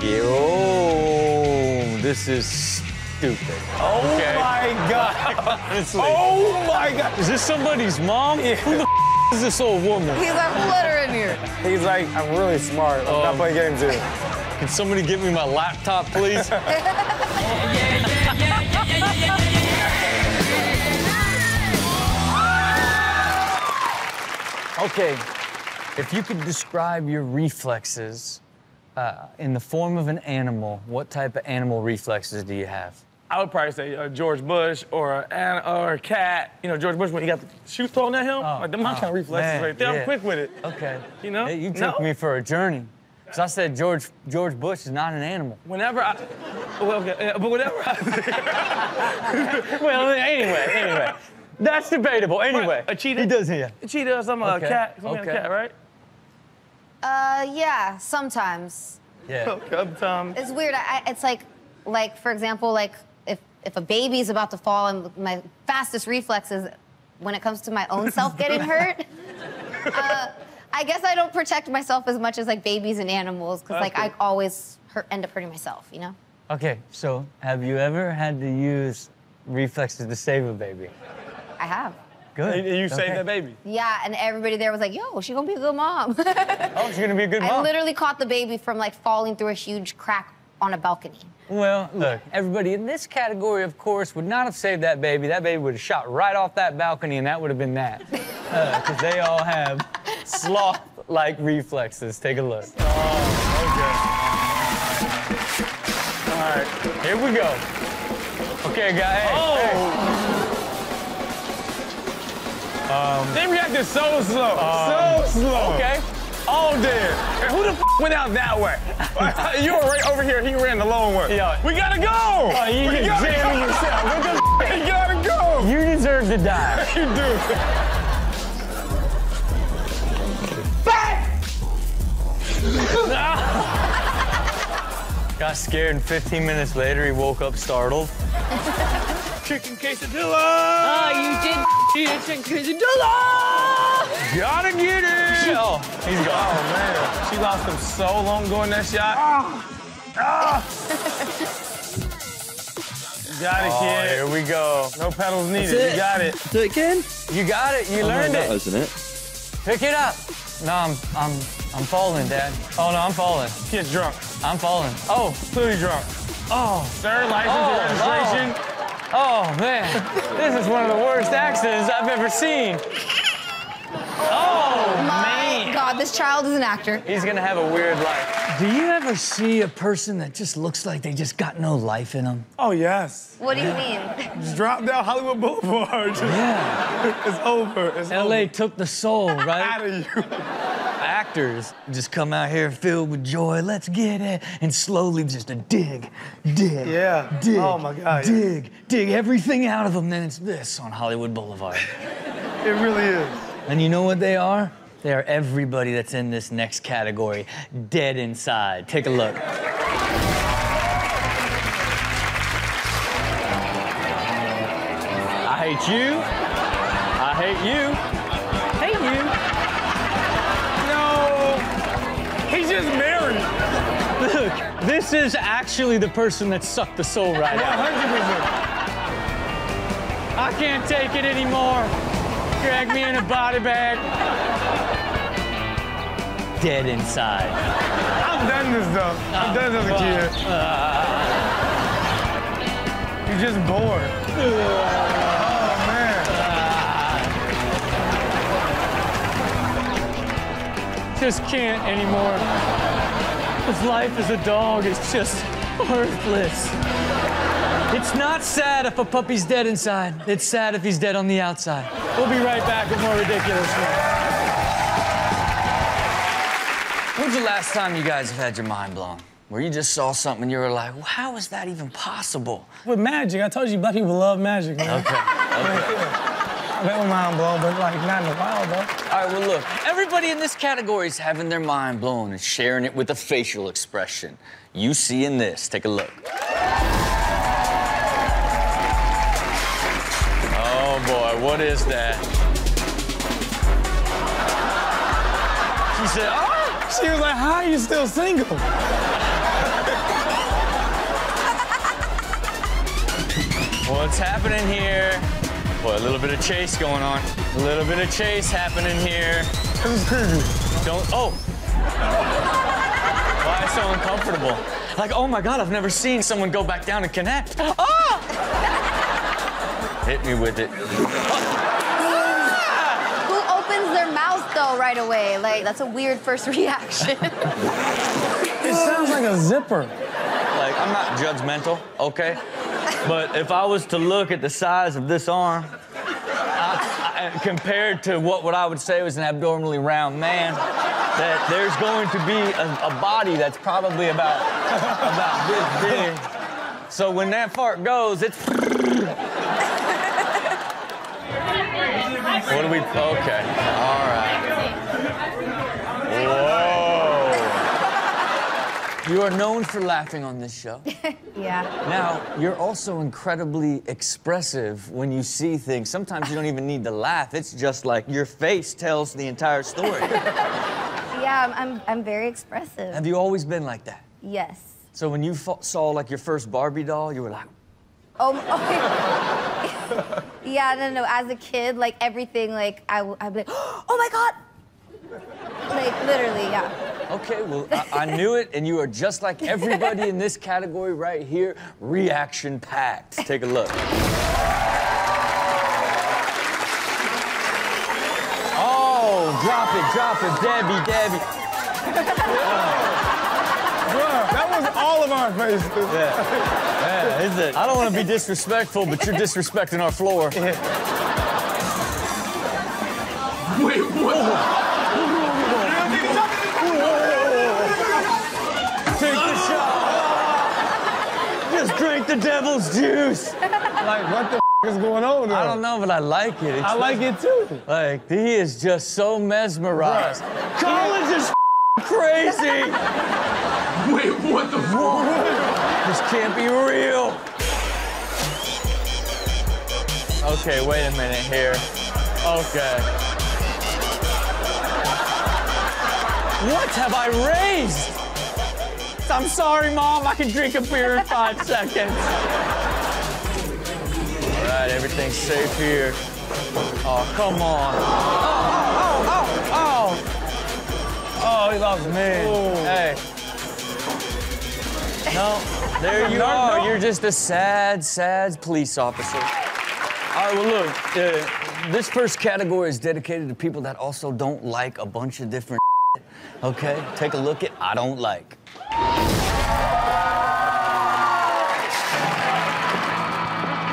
Yeah. Oh, this is stupid. Oh Okay. my God. Honestly. Oh my God. Is this somebody's mom? Yeah. Who the f- is this old woman? He's like, who let her in here? He's like, I'm really smart. I'm not Um, playing games here. Can somebody get me my laptop, please? okay, if you could describe your reflexes uh, in the form of an animal, what type of animal reflexes do you have? I would probably say uh, George Bush or a, an- or a cat. You know, George Bush when he got the shoes thrown at him. like, them my kind of reflexes man, right there. yeah. I'm quick with it. Okay. You know? Hey, you took No. me for a journey. So I said George George Bush is not an animal. Whenever I, well, okay, uh, but whenever I, Well, anyway, anyway. That's debatable. Anyway. a cheetah. He does, yeah. cheetah, I'm a Okay, cat. I'm a cat, right? Uh, yeah, sometimes. Yeah. Sometimes. It's weird. I, I- it's like, like for example, like if if a baby's about to fall, and my fastest reflexes when it comes to my own self getting hurt. Uh, I guess I don't protect myself as much as like babies and animals, because like I always hurt, end up hurting myself. You know. Okay, so have you ever had to use reflexes to save a baby? I have. Good. And you saved that baby. Yeah, and everybody there was like, "Yo, she gonna be a good mom." Oh, she's gonna be a good mom. I mom. literally caught the baby from like falling through a huge crack on a balcony. Well, look, everybody in this category, of course, would not have saved that baby. That baby would have shot right off that balcony, and that would have been that. Uh, because they all have sloth-like reflexes. Take a look. Oh, okay. All right. Here we go. Okay, guys. Hey, Oh. hey. Um, they reacted so slow. Um, so slow. Okay. All dead. And who the f- went out that way? you were right over here. He ran the long way. Yeah. We gotta go. Oh, you we gotta jamming go. yourself. What the We gotta go. You deserve to die. You do. Got scared, and 15 minutes later, he woke up startled. Chicken quesadilla. Oh, you did chicken quesadilla! Gotta get it! Oh, he's Oh gone. man, she lost him so long going that shot. Ah. You got it, Oh, kid. here we go. No pedals needed. it. You got it. Do it again? You got it. You Oh, learned that it. wasn't it. Pick it up. No, I'm, I'm, I'm falling, Dad. Oh no, I'm falling. Kid's drunk. I'm falling. Oh, Clearly drunk. oh, Third license Oh, registration. oh Oh, man, this is one of the worst accidents I've ever seen. Oh My man, God, this child is an actor. he's gonna have a weird life. Do you ever see a person that just looks like they just got no life in them? Oh yes. What do you mean? Just drop down Hollywood Boulevard. Yeah. it's over. It's LA over. took the soul, right? out of you. Actors just come out here filled with joy. Let's get it, and slowly just a dig, dig, Yeah. Oh dig, Oh, my God, yeah. dig, dig everything out of them. Then it's this on Hollywood Boulevard. It really is. And you know what they are? They are everybody that's in this next category, dead inside. Take a look. I hate you. I hate you. Look, this is actually the person that sucked the soul right out. 100%. I can't take it anymore. Drag me in a body bag. Dead inside. I've done this though. I've ah, done this as a kid. You're just bored. Oh man. Ah. Just can't anymore. This life as a dog is just worthless. It's not sad if a puppy's dead inside. It's sad if he's dead on the outside. We'll be right back with more ridiculousness. When's the last time you guys have had your mind blown? Where you just saw something and you were like, how is that even possible? With magic, I told you black people love magic, man. Okay. I've little mind blown, but like not in a while, though. All right, well, look, everybody in this category is having their mind blown and sharing it with a facial expression. You see in this. Take a look. Oh, boy, what is that? She said, oh! She was like, how are you still single? What's happening here? Boy, a little bit of chase going on. A little bit of chase happening here. Don't. Oh. Why so uncomfortable? Like, oh my God, I've never seen someone go back down and connect. Ah! Hit me with it. Who opens their mouth though right away? Like that's a weird first reaction. It sounds like a zipper. Like, I'm not judgmental, okay? But if I was to look at the size of this arm, I, I, compared to what, what I would say was an abnormally round man, that there's going to be a, a body that's probably about, about this big. So when that fart goes, it's. What do we? Okay. All right. Whoa. You are known for laughing on this show. yeah. Now, you're also incredibly expressive when you see things. Sometimes you don't even need to laugh. It's just like your face tells the entire story. Yeah, I'm, I'm, I'm very expressive. Have you always been like that? yes. So when you saw like your first Barbie doll, you were like, Oh, m- okay. yeah, no, no. As a kid, like everything, like I, I'd be like, oh my god. Like literally, yeah. Okay, well, I, I knew it, and you are just like everybody in this category right here, reaction packed. Take a look. Oh, drop it, drop it, Debbie, Debbie. Bruh, that was all of our faces. Yeah, is it? I don't want to be disrespectful, but you're disrespecting our floor. Take the shot. Just drink the devil's juice. Like, what the f- is going on there? I don't know, but I like it. It's I like it too. Like, he is just so mesmerized. College is crazy. Wait, what the fuck? This can't be real. Okay, wait a minute here. Okay. What have I raised? I'm sorry, Mom. I can drink a beer in five seconds. All right, everything's safe here. Oh, come on. Oh, oh, oh, oh, oh. Oh, he loves me. Hey. No, there you are. You're just a sad, sad police officer. All right, well, look, uh, this first category is dedicated to people that also don't like a bunch of different okay? Take a look at I don't like.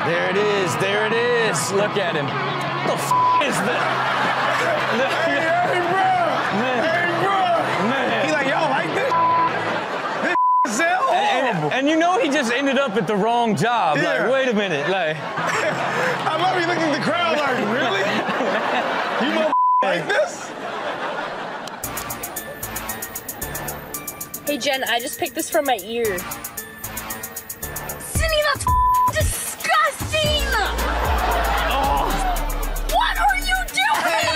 There it is, there it is. Look at him. What the f is that? Hey, bro. Man, Hey, bro. man. He like, y'all like this? This sound And, horrible. and you know he just ended up at the wrong job. Yeah. Like, wait a minute, like. I love you looking at the crowd Hey Jen, I just picked this from my ear. Cindy, that's disgusting! Oh. What are you doing?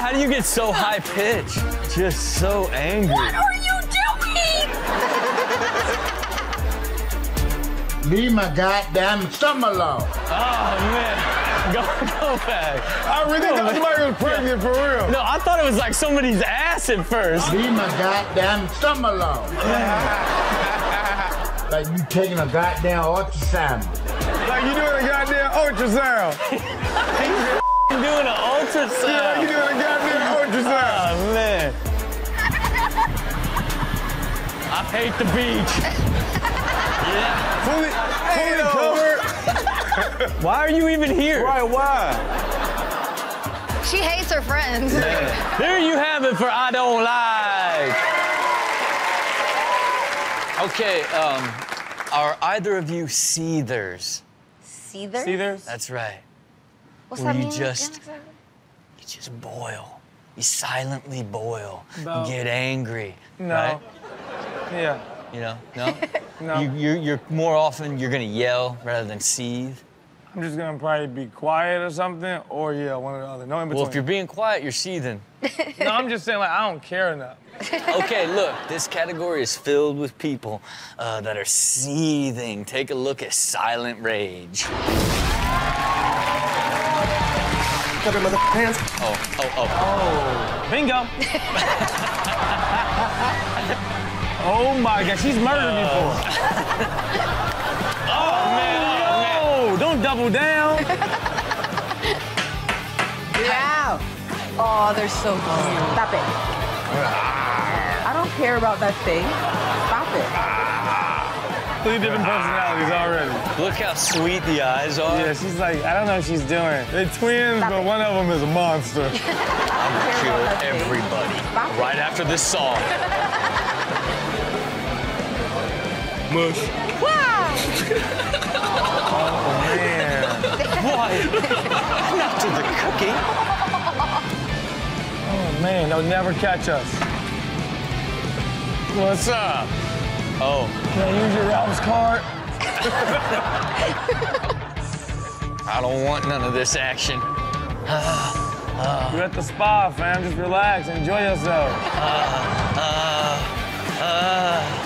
How do you get so high pitched? Just so angry. What are you doing? Leave my goddamn summer alone. Oh man. Go, go back. I really thought somebody was pregnant for real. No, I thought it was like somebody's ass at first. Leave my goddamn summer alone. like you taking a goddamn ultrasound. Like you doing a goddamn ultrasound. Doing an Yeah, ultrasound. you doing a goddamn oh, ultrasound. Oh man. I hate the beach. Yeah. Fully, fully covered. Why are you even here? Right, why? She hates her friends. There you have it for I don't like. Okay, um, are either of you seethers? Seethers? Seethers? That's right. What's Where that you mean? just- again? You just boil. You silently boil. No. You get angry. No. Right? Yeah. You know? No? No. You, you're, you're more often you're gonna yell rather than seethe. I'm just gonna probably be quiet or something, or yeah, one or the other. No in between. Well, if you're being quiet, you're seething. no, I'm just saying like I don't care enough. Okay, look, this category is filled with people uh, that are seething. Take a look at silent rage. Cover mother hands. Oh, oh, oh. Oh. Bingo. oh my God, she's murdered me for. Oh, man, oh, man. Oh, don't double down. Get out. Oh, they're so cute. Stop it. I don't care about that thing. Stop it. Three different personalities already. Look how sweet the eyes are. Yeah, she's like, I don't know what she's doing. They're twins, Stop but it. one of them is a monster. I'm gonna kill everybody Stop it. right after this song. Mush. oh man. Why? Not to the cooking. Oh man, they'll never catch us. What's up? Oh, Can I use your Ralph's card? I don't want none of this action. Uh, You're at the spa, fam. Just relax, enjoy yourself. Some boyfriend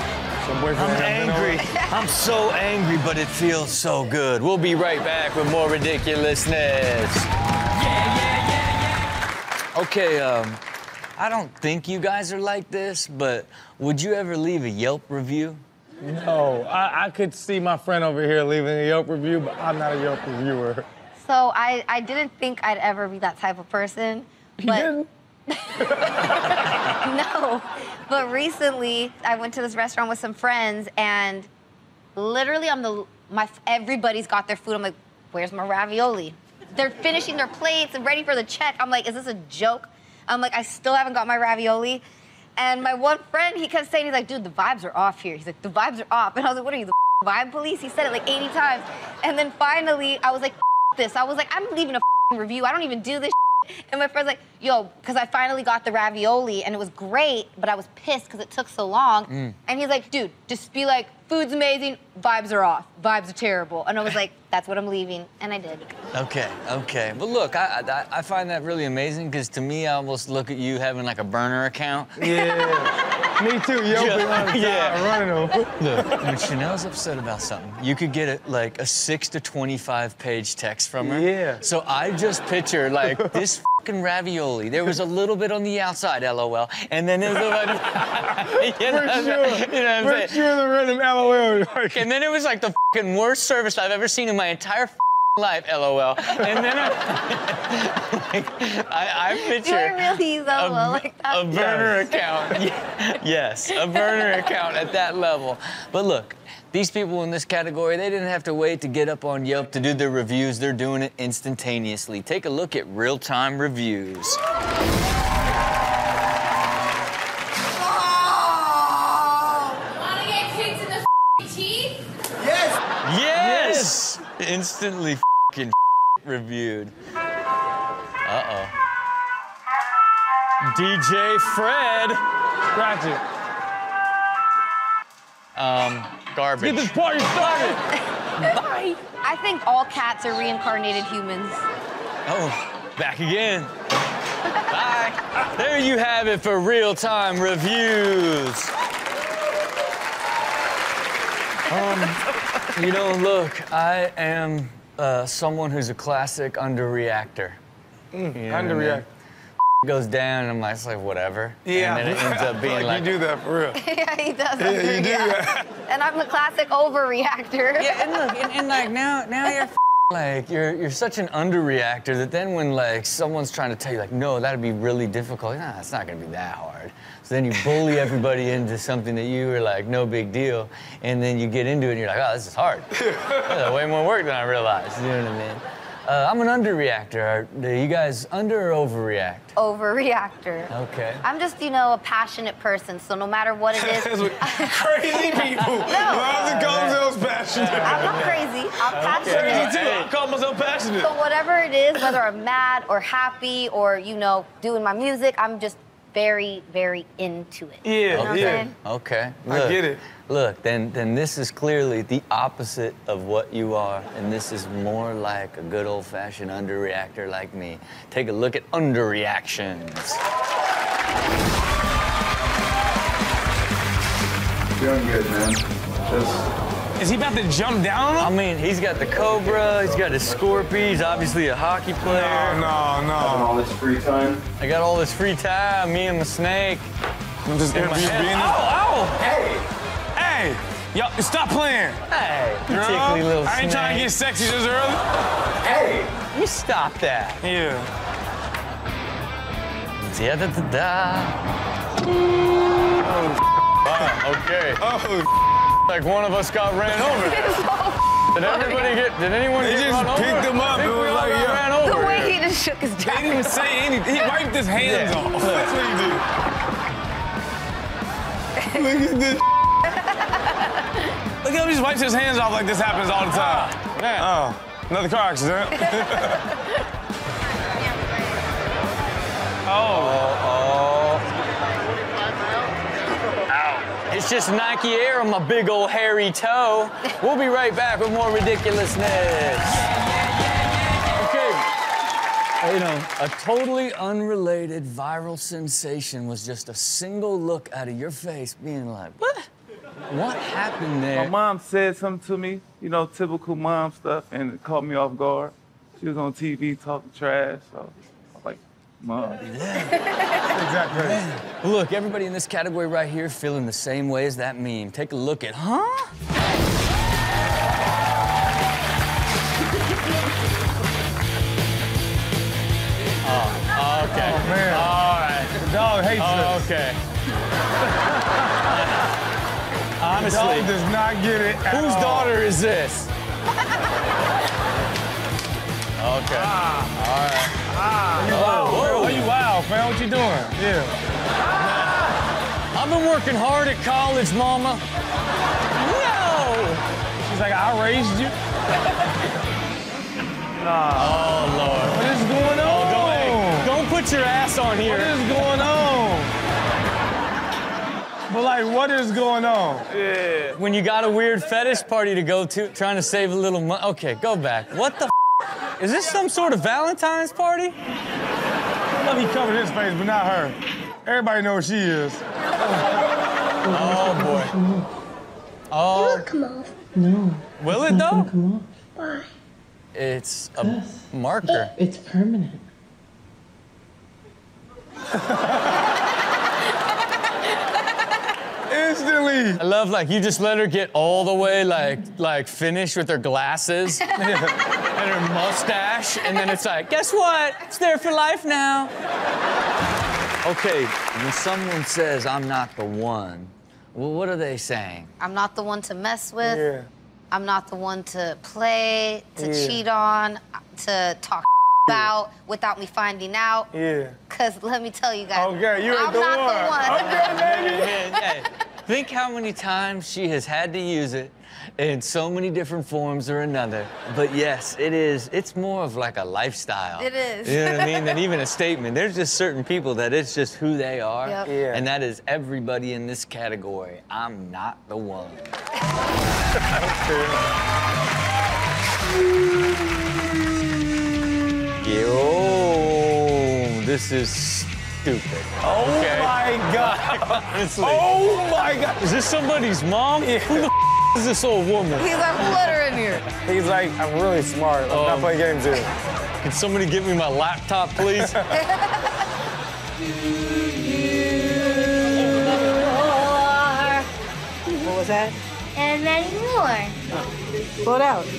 I'm has been over- angry. I'm so angry, but it feels so good. We'll be right back with more ridiculousness. Yeah, yeah, yeah, yeah. Okay, um, I don't think you guys are like this, but would you ever leave a Yelp review? No, I, I could see my friend over here leaving a Yelp review, but I'm not a Yelp reviewer. So I, I didn't think I'd ever be that type of person. You But didn't? no. But recently I went to this restaurant with some friends and literally I'm the my everybody's got their food. I'm like, where's my ravioli? They're finishing their plates and ready for the check. I'm like, is this a joke? I'm like, I still haven't got my ravioli. And my one friend, he kept saying, he's like, dude, the vibes are off here. He's like, the vibes are off. And I was like, what are you, the vibe police? He said it like 80 times. And then finally, I was like, this. I was like, I'm leaving a review. I don't even do this. And my friend's like, yo, because I finally got the ravioli and it was great, but I was pissed because it took so long. Mm. And he's like, dude, just be like, food's amazing, vibes are off, vibes are terrible. And I was like, that's what I'm leaving. And I did. Okay, okay. But look, I, I, I find that really amazing because to me, I almost look at you having like a burner account. Yeah. Me too, Yelp Yeah. is on Yeah. side, running them. Look, when Chanel's upset about something, you could get a, like a six to 25 page text from her. Yeah. So I just picture like this fucking ravioli. There was a little bit on the outside, lol. And then there was a you know, For sure. You know what For I'm saying? sure, the random LOL. And then it was like the fucking worst service I've ever seen in my entire life, lol. And then I, like, I, I picture really use a, like that? a burner account. Yes, a burner account at that level. But look, these people in this category, they didn't have to wait to get up on Yelp to do their reviews. They're doing it instantaneously. Take a look at real-time reviews. Wanna get kicked in the teeth? Yes! Instantly fucking reviewed. Uh-oh. DJ Fred. scratch it. Um, garbage. Get this party started. Bye. I think all cats are reincarnated humans. Oh, back again. Bye. There you have it for real-time reviews. Um, you know, look, I am uh, someone who's a classic underreactor. You know what Underreact. Goes down, and I'm like, it's like whatever. Yeah. And then it ends up being like, you do that for real. yeah, he does. Yeah, you do Yeah. that. And I'm the classic overreactor. Yeah, and look, and, and like now, now you're like you're you're such an underreactor that then when like someone's trying to tell you like no, that'd be really difficult. Nah, it's not gonna be that hard. So then you bully everybody into something that you were like no big deal, and then you get into it and you're like, oh, this is hard. That's way more work than I realized. You know what I mean? Uh, I'm an underreactor. Do you guys under or overreact? Overreactor. Okay. I'm just, you know, a passionate person, so no matter what it is, That's what crazy people. Lots of Gonzo's passionate. I'm not crazy. I'm Crazy passionate. too. I call myself passionate. So whatever it is, whether I'm mad or happy or, you know, doing my music, I'm just very, very into it. Yeah, oh, You know yeah. saying? Okay. I get it. Look, then then this is clearly the opposite of what you are, and this is more like a good old-fashioned underreactor like me. Take a look at underreactions. Doing good, man. Just Is he about to jump down I on him? mean, he's got the Cobra, he's got his Scorpies, he's obviously a hockey player. No, having no, all this free time. I got all this free time, me and the snake. I'm just In my being. head. Oh, oh! Hey! Hey! Yo, stop playing! Hey, you Girl, tickly little I ain't trying to get sexy this early. Hey! You stop that. Yeah. Da da da da. Wow, okay. Oh, Like one of us got ran over. Did everybody get? Did anyone They get just run over? picked him up I think and we was all like, got yeah. ran over. The way he just shook his he jacket. didn't even say anything. He wiped his hands Yeah. off. That's what he did. Look at this. Look how he just wipes his hands off like this happens all the time. Oh. Man. Oh, another car accident. oh. It's just Nike Air on my big old hairy toe. We'll be right back with more ridiculousness. Okay. You know, a totally unrelated viral sensation was just a single look out of your face being like, what? What happened there? My mom said something to me, you know, typical mom stuff, and it caught me off guard. She was on TV talking trash, so I was like, Mom. Exactly. Look, everybody in this category right here feeling the same way as that meme. Take a look at, huh? Oh, okay. Oh, man. All right. The dog hates Oh, us. okay. The dog does not get it. whose all. daughter is this? Okay. Ah. All right. Wow, man, Why you wow, fam? What you doing? Yeah. I've been working hard at college, Mama. No! She's like, I raised you. Oh, Lord. What is going oh, on? Don't, hey, don't put your ass on here. What is going on? But like, what is going on? Yeah. When you got a weird fetish party to go to, trying to save a little money. Okay, go back. What the? F- is this some sort of Valentine's party? I love he covered his face, but not her. Everybody knows she is. Oh boy. Oh. It will Come on. No. Will it though? Come on. Why? It's a marker. It's permanent. Instantly. I love like you just let her get all the way like like finished with her glasses and her mustache, and then it's like, guess what? It's there for life now. Okay, when someone says I'm not the one, well, what are they saying? I'm not the one to mess with. Yeah. I'm not the one to play, to Yeah. cheat on, to talk about without me finding out. Yeah. Cause let me tell you guys, oh, Okay, you ain't I'm the not one. the one. Okay, baby. Hey, think how many times she has had to use it in so many different forms or another. But yes, it is. It's more of like a lifestyle. It is. You know what I mean? Than even a statement. There's just certain people that it's just who they are. Yep. Yeah. And that is everybody in this category. I'm not the one. Yo, this is stupid. Oh Okay. my God. Honestly. Oh my God. Is this somebody's mom? Yeah. Who the f- is this old woman? He's like, who let her in here? He's like, I'm really smart. I'm not Um, playing games here. Can somebody get me my laptop, please? What was that? And many more. Blow it out.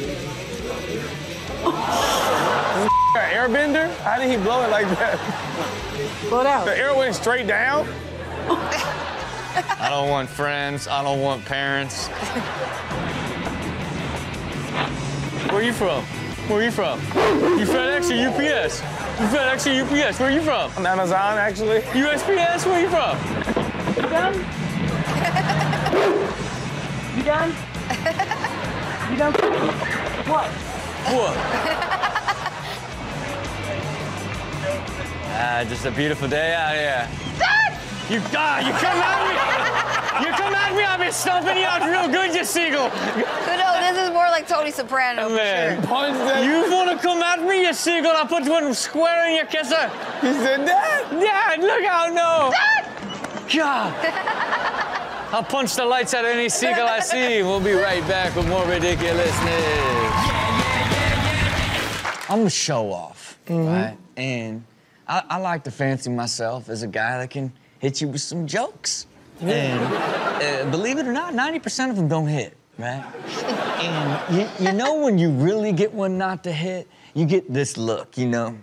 Got airbender? How did he blow it like that? Blow it out. The air went straight down? I don't want friends. I don't want parents. Where are you from? Where are you from? You FedEx or UPS? You FedEx or UPS? Where are you from? On Amazon, actually. USPS? Where are you from? You done? you done? You done? What? What? ah, just a beautiful day out here. You ah, you come at me. You come at me, I'll be stomping you out real good, you seagull. But no, this is more like Tony Soprano. for Man, sure. you wanna come at me, you seagull? I'll put one square in your kisser. He said that. Dad, look out, no. Dad. God. I'll punch the lights out of any seagull I see. We'll be right back with more ridiculousness. I'm a show off, right? And I, I like to fancy myself as a guy that can hit you with some jokes. And uh, believe it or not, 90% of them don't hit, right? And you, you know when you really get one not to hit, you get this look, you know?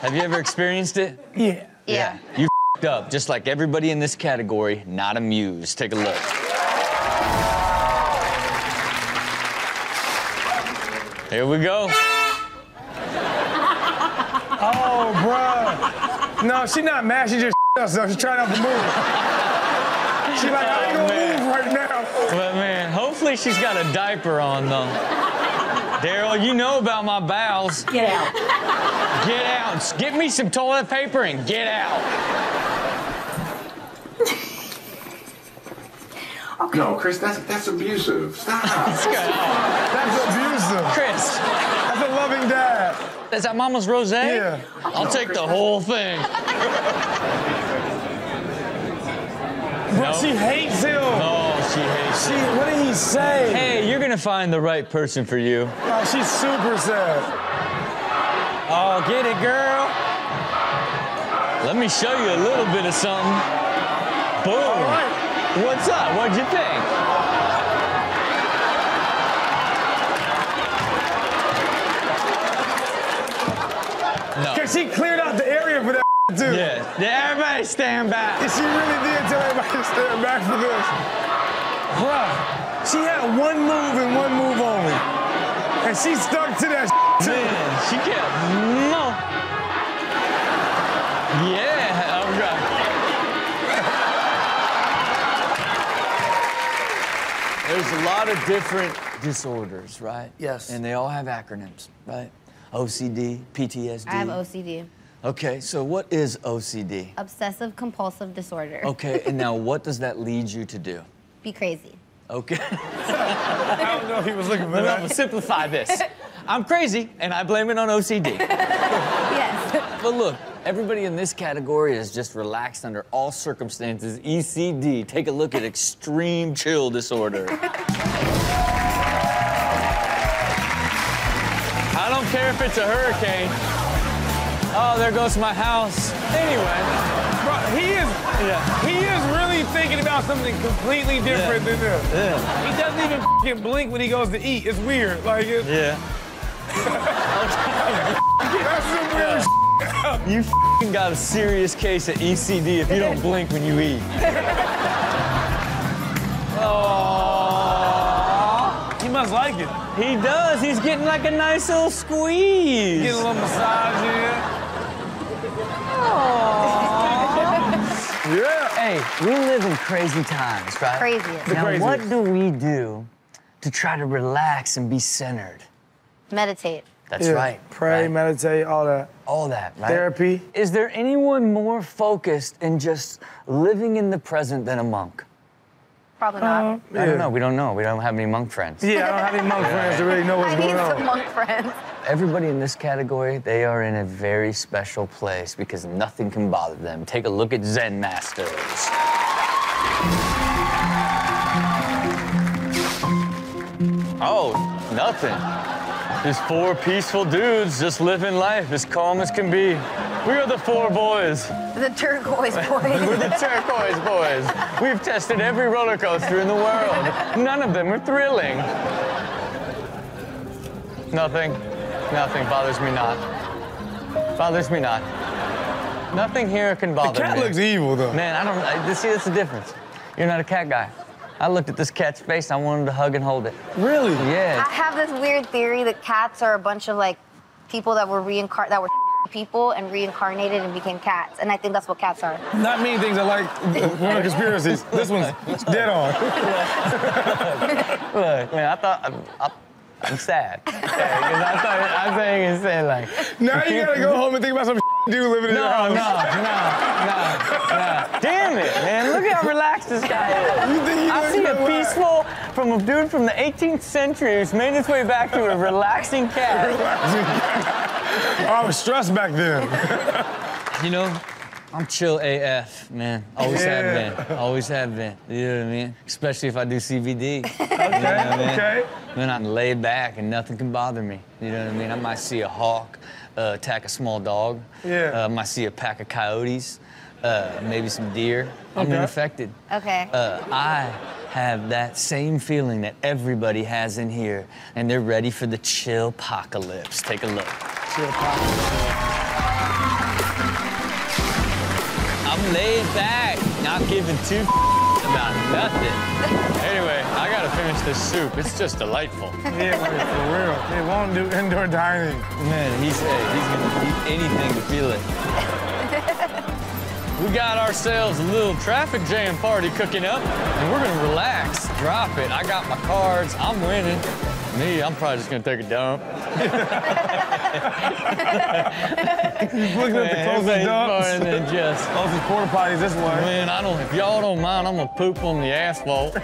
Have you ever experienced it? Yeah. Yeah. You fed up, just like everybody in this category, not amused. Take a look. Here we go. No, she's not mad. She just herself. She's trying out the move. She like, I ain't gonna man. move right now. But man, hopefully she's got a diaper on though. Daryl, you know about my bowels. Get out. Get out. Get me some toilet paper and get out. No, Chris, that's that's abusive. Stop. That's abusive. Chris, That's a loving dad. is that Mama's rose? Yeah. I'll take the whole thing. Bro, she hates him. Oh, she hates She, it. what did he say? Hey, you're gonna find the right person for you. Oh, she's super sad. Oh, get it, girl. Let me show you a little bit of something. Boom. Right. What's up? What'd you think? No. She cleared out the area for that too. Yeah. Yeah, everybody stand back. And she really did tell everybody to stand back for this. Bruh, she had one move and one move only. And she stuck to that too. Man, she kept no. Yeah, all right. There's a lot of different disorders, right? Yes. And they all have acronyms, right? OCD, PTSD. I have OCD, Okay, so what is OCD? obsessive compulsive disorder. Okay, and now what does that lead you to do? Be crazy. Okay. I don't know if he was looking for Let me that. simplify this. I'm crazy, and I blame it on OCD. Yes. But look, everybody in this category is just relaxed under all circumstances. ECD, take a look at extreme chill disorder. care if it's a hurricane. Oh, there goes my house. Anyway, Bro, he is, yeah. he is really thinking about something completely different Yeah. than this. Yeah. He doesn't even fing blink when he goes to eat. It's weird. Like, it's, Yeah. that's some weird shit. You fing got a serious case of ECD if you don't blink when you eat. Oh. He like it. He does. He's getting like a nice little squeeze. Get a little massage in. Yeah. Hey, we live in crazy times, right? Craziest. Now, craziest. what do we do to try to relax and be centered? Meditate. That's Yeah. right. Pray, right? meditate, all that. All that, right? Therapy. Is there anyone more focused in just living in the present than a monk? Probably not. Uh, I don't know. We don't know. We don't have any monk friends. Yeah, I don't have any monk friends to really know what's I need going some on. monk friends. Everybody in this category, they are in a very special place because nothing can bother them. Take a look at Zen masters. Oh, nothing. Just four peaceful dudes just living life as calm as can be. We are the four boys. The turquoise boys. We're the turquoise boys. We've tested every roller coaster in the world. None of them are thrilling. Nothing. Nothing bothers me not. Bothers me not. Nothing here can bother me. The bother cat me. looks evil though. Man, I don't. I, see, that's the difference. You're not a cat guy. I looked at this cat's face. I wanted to hug and hold it. Really? Yeah. I have this weird theory that cats are a bunch of like people that were reincarnated, that were people and reincarnated and became cats. And I think that's what cats are. Not many things I like one of the conspiracies. This one's dead on. Look, man, I thought. I'm, I'm, I'm sad. Because I thought I thought you were saying like. Now you gotta go home and think about some dude living in No, your no, no, no, no. Damn it, man. Look at how relaxed this guy is. You think he I see a nowhere? peaceful from a dude from the 18th century who's made his way back to a relaxing cat. Oh, I was stressed back then. You know, I'm chill AF, man. Always Yeah. have been. Always have been. You know what I mean? Especially if I do CBD. Okay, man? okay. Then I'm laid back and nothing can bother me. You know what I mean? I might see a hawk uh, attack a small dog. Yeah. Uh, I might see a pack of coyotes, uh, maybe some deer. I'm Okay. unaffected. Okay. Uh, I have that same feeling that everybody has in here, and they're ready for the chill apocalypse. Take a look. I'm laid back, not giving two about nothing. Anyway, I gotta finish this soup. It's just delightful. Yeah, for real. They won't do indoor dining. Man, he's hey, he's gonna eat anything to feel it. We got ourselves a little traffic jam party cooking up, and we're gonna relax, drop it. I got my cards, I'm winning. Me, I'm probably just gonna take a dump. Looking at the Man, closest everybody's dumps. and then just Closest porta potties this way. Man, I don't. If y'all don't mind, I'm gonna poop on the asphalt.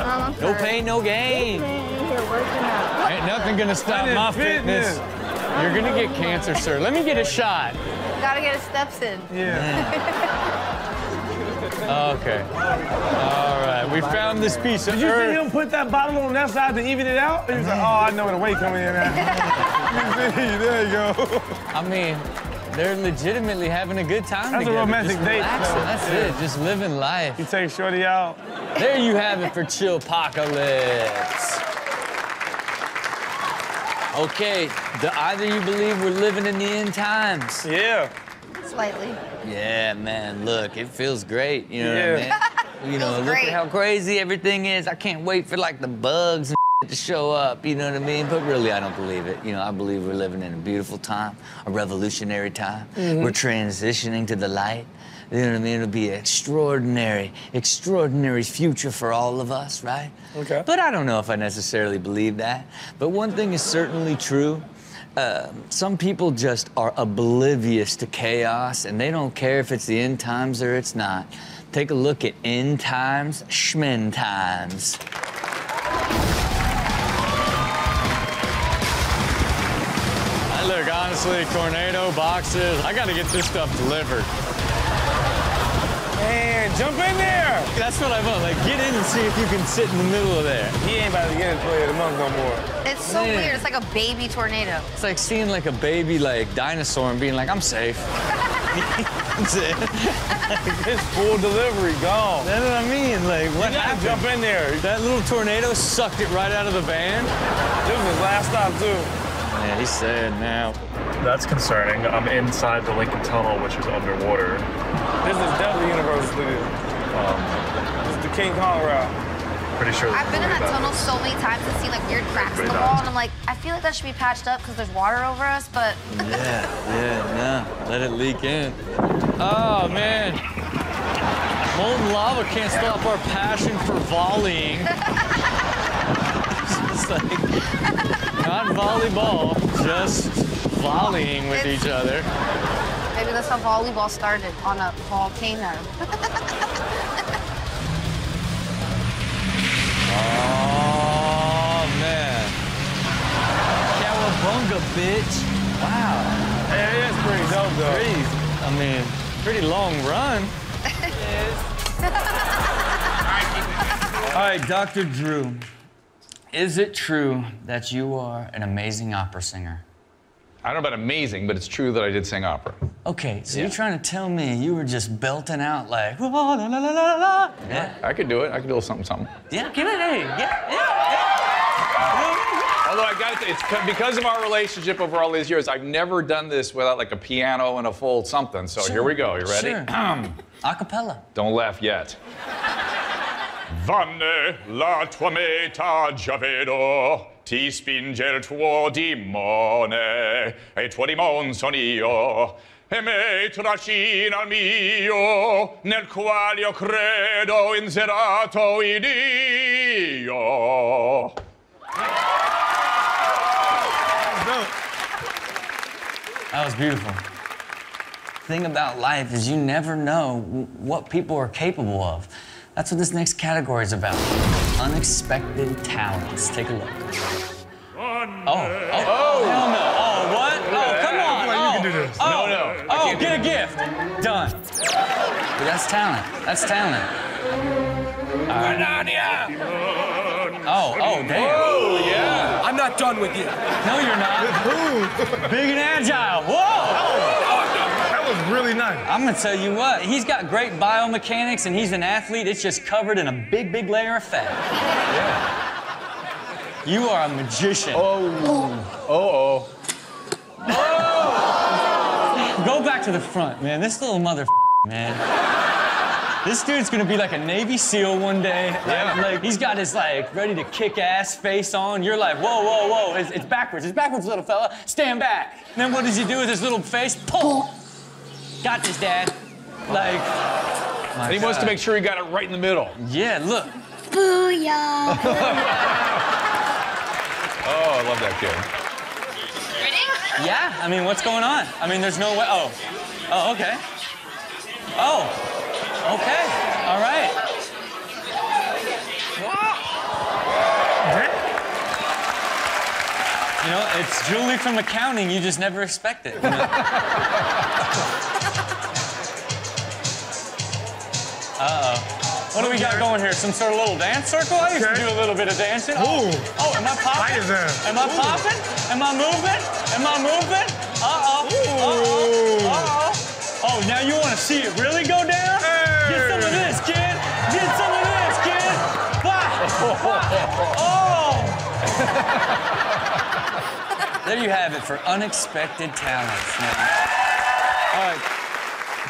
Oh, no pain, no gain. Ain't nothing gonna stop Planet my fitness. Fitness. You're gonna get cancer, sir. Let me get a shot. Gotta get a steps in. Yeah. Okay. All right. We found this piece of Did you see him put that bottle on that side to even it out? He was like, oh, I know where the weight coming in at. You see? there you go. I mean, they're legitimately having a good time That's a romantic date, relaxing. though. That's Yeah. it. Just living life. You take Shorty out. There you have it for Chill Apocalypse. Okay, do either you believe we're living in the end times? Yeah. Slightly. Yeah, man, look, it feels great. You know what I mean? You know, look at how crazy everything is. I can't wait for like the bugs and to show up, you know what I mean? But really, I don't believe it. You know, I believe we're living in a beautiful time, a revolutionary time. We're transitioning to the light. You know what I mean? It'll be an extraordinary, extraordinary future for all of us, right? Okay. But I don't know if I necessarily believe that. But one thing is certainly true. Uh, some people just are oblivious to chaos and they don't care if it's the end times or it's not. Take a look at end times, schmen times. Hey, look, honestly, tornado boxes, I gotta get this stuff delivered. Man, jump in there. That's what I want. Like, get in and see if you can sit in the middle of there. He ain't about to get in play of the month no more. It's so Man. weird. It's like a baby tornado. It's like seeing like a baby like dinosaur and being like, I'm safe. That's it. His full delivery gone. That's what I mean. Like, what You gotta happened? jump in there. That little tornado sucked it right out of the van. This was his last stop too. Yeah, he's sad now. That's concerning. I'm inside the Lincoln Tunnel, which is underwater. This is definitely Universal Studios. Um, This is the King Kong route. pretty sure. I've been in that that tunnel so many times and seen like weird cracks in the Pretty wall, and I'm like, I feel like that should be patched up because there's water over us, but Yeah, yeah, no. Let it leak in. Oh, man. Molten lava can't stop our passion for volleying. it's like, not volleyball, just volleying with It's- each other. maybe that's how volleyball started on a volcano. Oh, man. Cowabunga, bitch. Wow. Yeah, that's pretty dope though. Pretty, I mean, pretty long run. All right, Dr. Drew. Is it true that you are an amazing opera singer? I don't know about amazing, but it's true that I did sing opera. Okay, so you're trying to tell me you were just belting out like, la la la la la la la. Yeah, I could do it. I could do a little something, something. yeah, give it, hey, yeah, yeah. Although I got to, it's because of our relationship over all these years. I've never done this without like a piano and a full something. So here we go. You ready? Sure. Acapella. Don't laugh yet. Vanne la tua metà già vedo, ti spinge il tuo dimone, e il tuo dimon son io, e me trascina al mio, nel quale io credo inserato in Dio. That was beautiful. Thing about life is you never know what people are capable of. That's what this next category is about. Unexpected talents. Take a look. Oh, oh, oh, hell no. Oh, what? Oh, come on. Like you oh, can do oh. this. Oh, No, no, Oh, oh get a gift. Done. But that's talent. That's talent. Oh, oh, damn. Oh, yeah. I'm not done with you. No, you're not. Big and agile. Whoa. Really nice. I'm gonna tell you what, he's got great biomechanics and he's an athlete. It's just covered in a big, big layer of fat. Yeah. You are a magician. Oh, oh. Oh go back to the front, man. This little mother, man. This dude's gonna be like a Navy SEAL one day. Like, like, he's got his like ready to kick ass face on. You're like, whoa, whoa, whoa. It's, it's backwards. It's backwards, little fella. Stand back. And then what does he do with his little face? Pull. Got this, Dad. Like. And he wants to make sure he got it right in the middle. Yeah, look. Booyah. Oh, I love that kid. Ready? Yeah, I mean, what's going on? I mean, there's no way. Oh, oh, okay. Oh, okay. All right. You know, it's Julie from accounting. You just never expect it. You know? Uh-oh. What do we got going here? Some sort of little dance circle? I used to do a little bit of dancing. Oh, Ooh. oh am I popping? Light his ass. Am I Ooh. popping? Am I moving? Am I moving? Uh-oh. Uh-oh. Uh-oh. Oh, now you want to see it really go down? Get some of this, kid. Get some of this, kid. Wah. Wah. Oh. there you have it for unexpected talents, man. All right.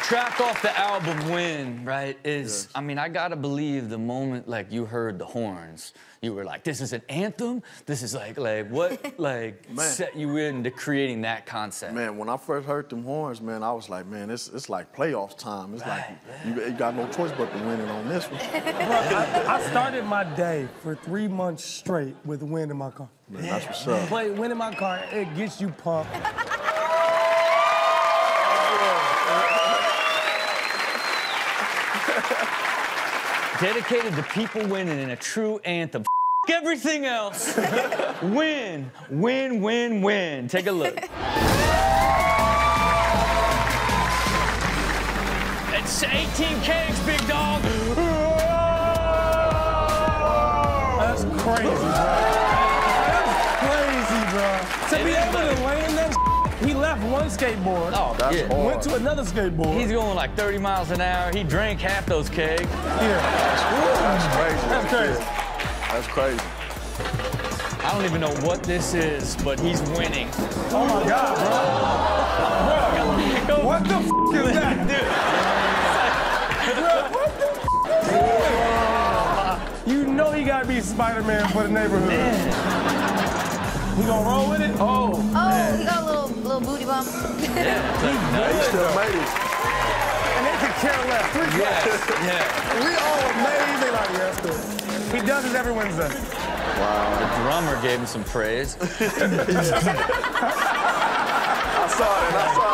Track off the album Win, right? Is I mean, I gotta believe the moment like you heard the horns, you were like, this is an anthem? This is like like what like Man. set you into creating that concept? Man, when I first heard them horns, man, I was like, man, it's it's like playoff time. It's like you, you got no choice but to win it on this one. I, I started my day for three months straight with wind in my car. Man, that's what's up. Play wind in my car, it gets you pumped. Dedicated to people winning in a true anthem. F- everything else. win, win, win, win. Take a look. It's 18 kegs, big dog. That's crazy, bro. That's crazy, bro. To be able to land that he left one skateboard. Oh, That's yeah. hard. Went to another skateboard. He's going like 30 miles an hour. He drank half those kegs. yeah. That's crazy. That's crazy. That's crazy. I don't even know what this is, but he's winning. Oh my God, bro. Bro, what the f- is that? Dude? bro, what the f- You know he gotta be Spider-Man for the neighborhood. He gonna roll with it? Oh. Oh, he got a little little booty bump. Yeah, it's like, no, He still made it. And they could care less. Three flags. yeah. We all amazed. They like, yes, good. He does it every Wednesday. Wow. The drummer gave him some praise. I saw it. I saw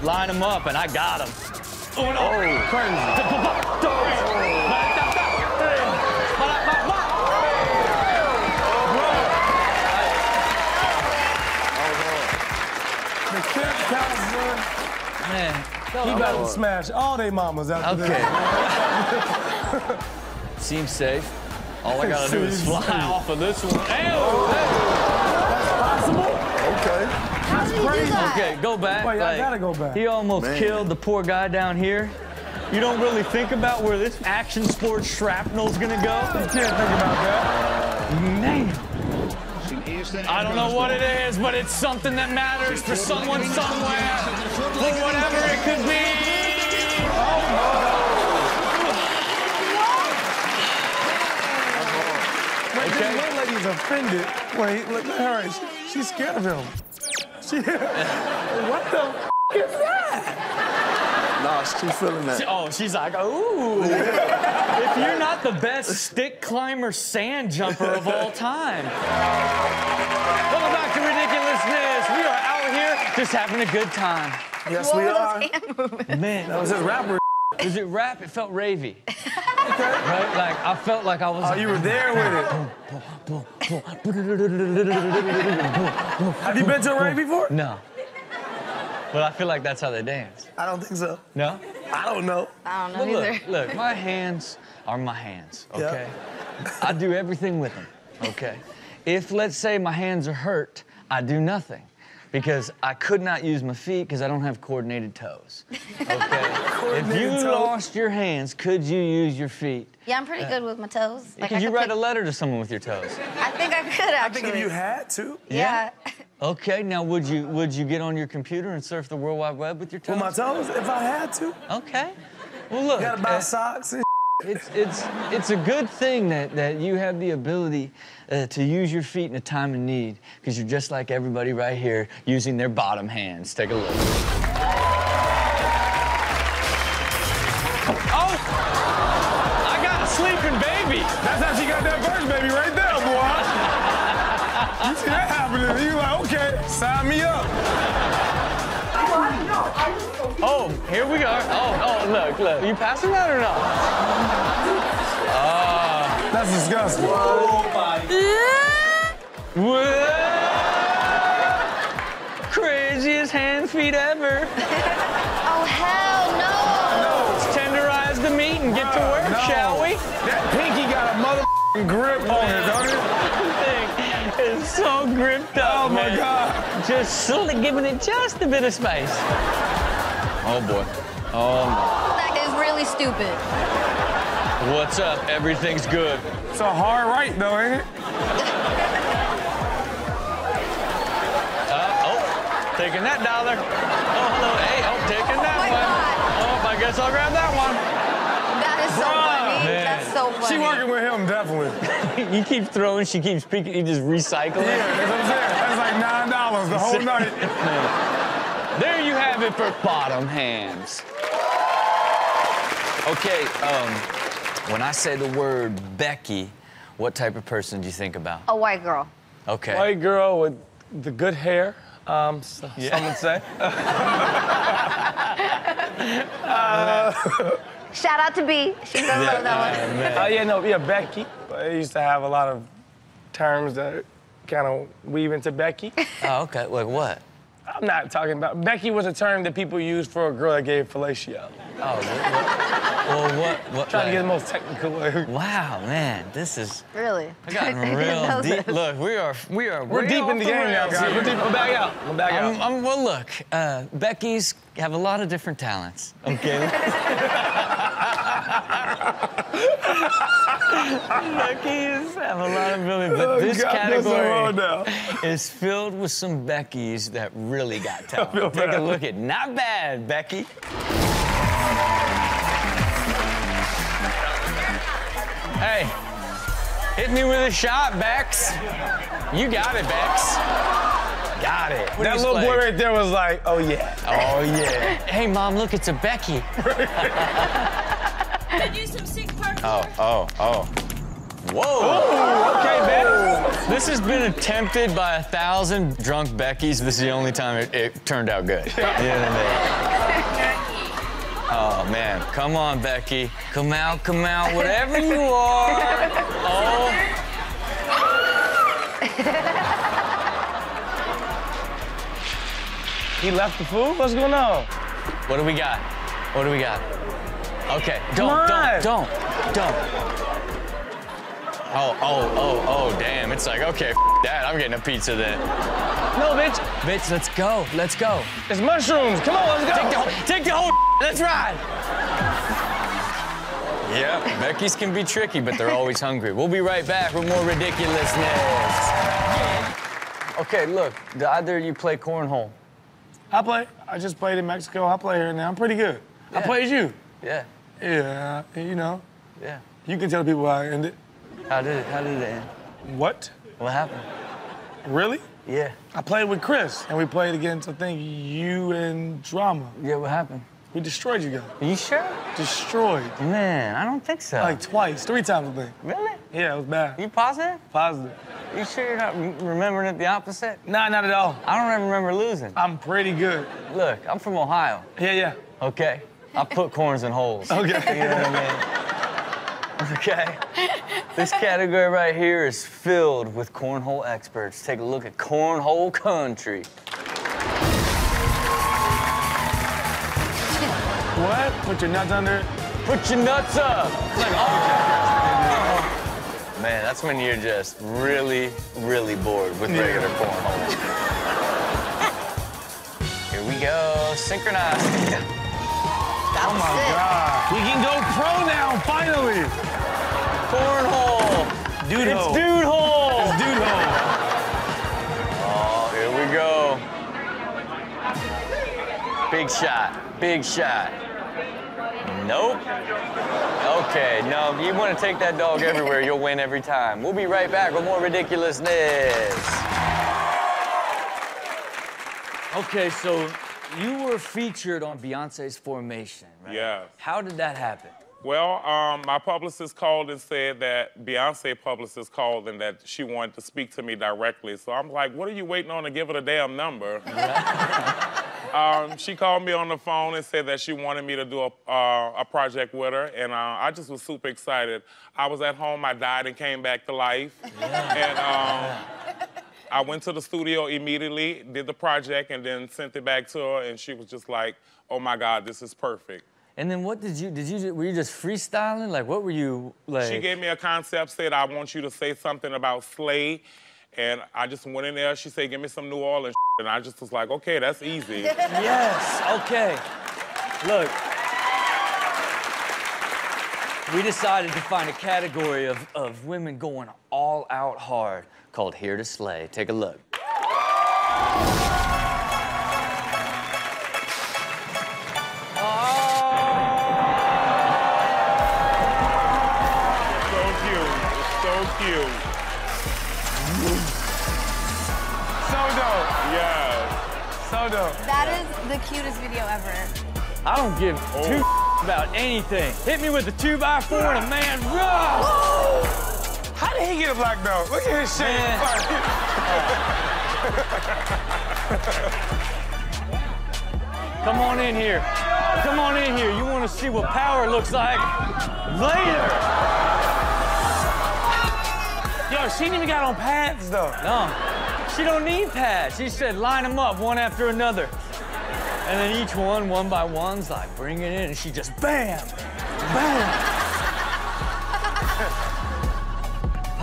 it. Line him up, and I got him. Oh, no. Oh. The kid counselor, Man. he about to smash all they mamas after Okay. that. Seems safe. All I gotta do is fly off of this one. Ew. Oh, possible? Okay. How did do crazy. that? Okay, go back. Wait, I gotta go back. He almost Man. killed the poor guy down here. You don't really think about where this action sports shrapnel's gonna go. You can't think about that. Man. I don't know what it is, but it's something that matters for someone somewhere, for whatever it could be. Wait, Okay. this one lady's offended. Wait, look at her. She's scared of him. She, what the f- is that? Nah, she's feeling that. Oh, she's like, ooh. if you're not the best stick climber sand jumper of all time. Welcome back to Ridiculousness. We are out here just having a good time. Yes, what we are. hand movements? Man, That was his rapper. was it rap? It felt ravey. Right? Like I felt like I was. Oh, you were there with it. Have you been to a rave before? No. But I feel like that's how they dance. I don't think so. No? I don't know. I don't know Well, either. look, look, my hands are my hands, okay? I do everything with them, okay? If, let's say, my hands are hurt, I do nothing because I could not use my feet because I don't have coordinated toes, okay? if you toes. lost your hands, could you use your feet? Yeah, I'm pretty good with my toes. Like, could I you could wait pick- a letter to someone with your toes? I think I could actually. I actually. think if you had to. yeah. Okay, now would you would you get on your computer and surf the World Wide Web with your toes? With my toes, if I had to. Okay. Well, look. You gotta buy uh, socks and It's it's it's a good thing that that you have the ability uh, to use your feet in a time of need because you're just like everybody right here using their bottom hands. Take a look. Oh, here we go. Oh, oh, look, look. Are you passing that or not? Ah. That's disgusting. Whoa. Craziest hand feet ever. Oh hell no! No. Let's tenderize the meat and get to work, No. shall we? That pinky got a mother grip on it, don't it? thing is so gripped up. Oh my man. God. Just sli- giving it just a bit of space. Oh boy. Oh That is really stupid. What's up? Everything's good. It's a hard right, though, ain't it? Uh, oh, taking that dollar. Oh, hello. Hey, oh, taking that my one. God. Oh, I guess I'll grab that one. That is so funny. man. That's so funny. She working with him, definitely. you keep throwing, she keeps peeking, you just recycle Yeah, that's what I'm saying. That's like nine dollars the whole night. There it for bottom hands. Okay, um, when I say the word Becky, what type of person do you think about? A white girl. Okay. white girl with the good hair. Um, s- Yeah. some would say. Shout out to B. She does love that one. man. Oh yeah, no, yeah, Becky. I used to have a lot of terms that kind of weave into Becky. Oh, okay. Like what? I'm not talking about Becky was a term that people used for a girl that gave fellatio. Oh, what, what, well, what, what? Trying to get the most technical way. wow, man, this is. Really? I got I real deep. this. Look, we are, we are. We're way deep in the game now, guys. We're deep. We're back out. We're back out. I'm, I'm, well, look, uh, Becky's have a lot of different talents. Okay. Becky's have a lot of ability, but Oh, this God, that's so wrong category is filled with some Beckys that really got talent. Take a look at, not bad, Becky. Hey, hit me with a shot, Bex. You got it, Bex. Got it. What that little boy right there was like, oh yeah. Oh yeah. Hey mom, look, it's a Becky. I do some sick parkour. Oh, oh, oh. Whoa. Oh, okay, man. This has been attempted by a thousand drunk Beckys. This is the only time it, it turned out good. You know what I mean? Oh man, come on, Becky. Come out, come out, whatever you are. Oh. He left the food? What's going on? What do we got? What do we got? Okay, don't, Come on. don't, don't, don't. Oh, oh, oh, oh, damn. It's like, okay, f- that. I'm getting a pizza then. No, bitch. Bitch, let's go. Let's go. It's mushrooms. Come on, let's go. Take the whole, take the whole let's ride. Yeah, Becky's can be tricky, but they're always hungry. We'll be right back with more ridiculousness. Okay, look, do either of you play cornhole? I play. I just played in Mexico. I play here and now. I'm pretty good. I Yeah. played you. Yeah, Yeah, you know. yeah. You can tell people how I ended. How did it, how did it end? What? What happened? Really? Yeah. I played with Chris, and we played against, I think, you and Drama. Yeah, what happened? We destroyed you guys. Are you sure? Destroyed. Man, I don't think so. Like twice, three times, I think. really? Yeah, it was bad. You positive? Positive. You sure you're not remembering it the opposite? Nah, not at all. I don't remember losing. I'm pretty good. Look, I'm from Ohio. Yeah, yeah. Okay. I put corns in holes. Okay. You know what I mean? Okay. This category right here is filled with cornhole experts. Take a look at cornhole country. What? Put your nuts under it? Put your nuts up. Like, oh. Man, that's when you're just really, really bored with regular cornhole. Here we go. Synchronize. Oh my God. We can go pro now, finally. Cornhole. Dude It's hole. dude hole. It's dude hole. Oh, here we go. Big shot. Big shot. Nope. Okay, no, you want to take that dog everywhere, you'll win every time. We'll be right back with more ridiculousness. Okay, so you were featured on Beyonce's Formation, right? Yeah. How did that happen? Well, um, my publicist called and said that Beyonce publicist called and that she wanted to speak to me directly. So I'm like, what are you waiting on to give her the damn number? um, she called me on the phone and said that she wanted me to do a, uh, a project with her, and uh, I just was super excited. I was at home, I died and came back to life, and um, I went to the studio immediately, did the project, and then sent it back to her, and she was just like, "Oh my God, this is perfect." And then what did you did you were you just freestyling? Like what were you like? She gave me a concept, said, I want you to say something about Slay. And I just went in there. She said, give me some New Orleans. And I just was like, okay, that's easy. yes. Okay. Look. We decided to find a category of, of women going all out hard called Here to Slay. Take a look. So cute. So cute. So dope. Yes. So dope. That is the cutest video ever. I don't give two oh. about anything. Hit me with a two by four and a man run. How did he get a black belt? Look at his shit. Come on in here. Come on in here. You want to see what power looks like later. Yo, she ain't even got on pads though. No, she don't need pads. She said line them up one after another. And then each one, one by one's like, bring it in. And she just bam, bam.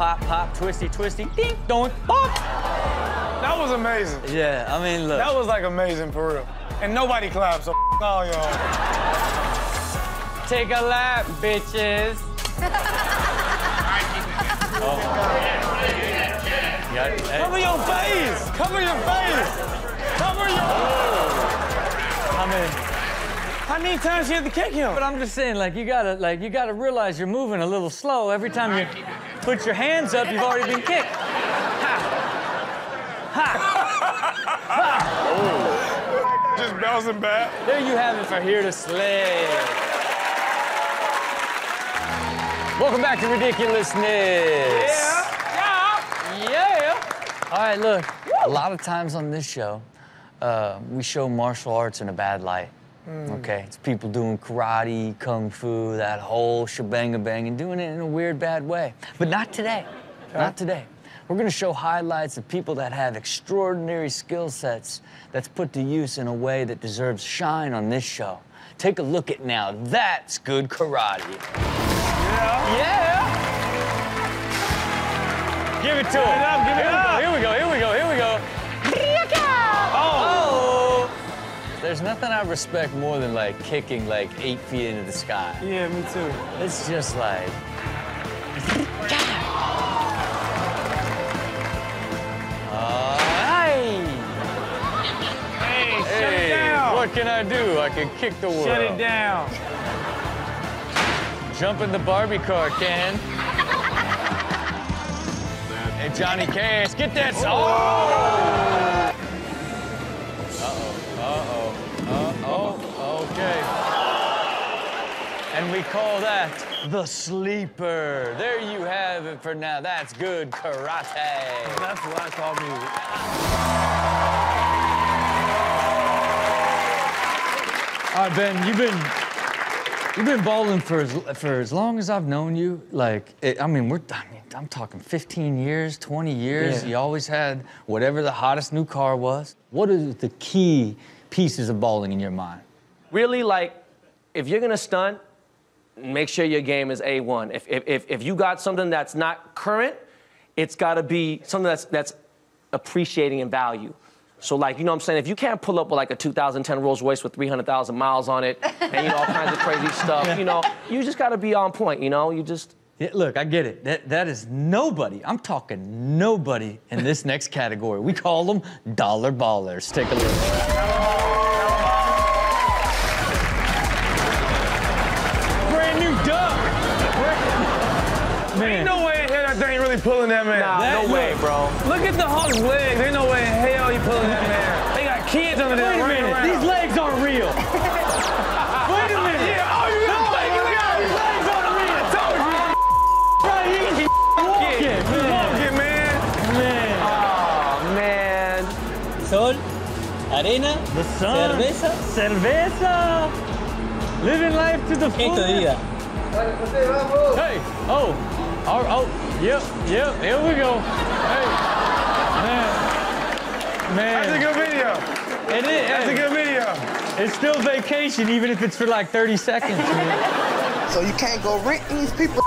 Pop, pop, twisty, twisty, ding, don't, pop. That was amazing. Yeah, I mean, look. That was like amazing for real. And nobody clapped, so f- all y'all. Take a lap, bitches. oh. Yeah. Cover your face! Cover your face! Cover your I mean, How many times you had to kick him? but I'm just saying, like, you gotta, like, you gotta realize you're moving a little slow. Every time you put your hands up, you've already been kicked. Ha! Ha! Ha. Oh. Just bouncing back. There you have it for Here to Slay. Welcome back to Ridiculousness. Yeah. Yeah. Yeah. All right, look. A lot of times on this show, uh, we show martial arts in a bad light. Hmm. Okay, it's people doing karate, kung fu, that whole shebang bang, and doing it in a weird, bad way. But not today. Not today. We're gonna show highlights of people that have extraordinary skill sets that's put to use in a way that deserves shine on this show. Take a look at now. That's good karate. Yeah. Yeah. Give it to him. Give it up, give it up. There's nothing I respect more than like kicking like eight feet into the sky. Yeah, me too. It's just like. Aye. Hey, shut Hey, it down. what can I do? I can kick the world. Shut it down. Jump in the Barbie car, Ken. Hey, Johnny Cash, get that. Oh! Uh-oh, And we call that the sleeper. There you have it for now. That's good karate. That's what I call music. All right, Ben, you've been you've been balling for as, for as long as I've known you. Like, it, I mean, we're I mean, I'm talking 15 years, 20 years. Yeah. You always had whatever the hottest new car was. What are the key pieces of balling in your mind? Really, like, if you're gonna stunt, make sure your game is A1. If, if, if, you got something that's not current, it's gotta be something that's, that's appreciating in value. So, like, you know what I'm saying? If you can't pull up with like a 2010 Rolls Royce with 300,000 miles on it and, you know, all kinds of crazy stuff, you know, you just gotta be on point, you know? You just. Yeah, look, I get it. That, that is nobody. I'm talking nobody in this next category. We call them dollar ballers. Take a look. Really pulling that man. Nah, That- no way, bro. Look at the Hulk's legs. Ain't no way in hell he pulling that man. They got kids under there Wait a minute, around. these legs aren't real. Wait a minute. Yeah, oh, you know, like, look out. These legs aren't real. I told you. Right, he, he walking, He's man. walking, man. Man. Oh, man. Sol, arena, The sun. cerveza. Cerveza. Living life to the ¿Qué te fullest. Hey, oh, oh, oh, yep, yep, here we go. Hey, man, man. That's a good video. It is. That's a good video. It's still vacation, even if it's for like 30 seconds. man. So you can't go rent these people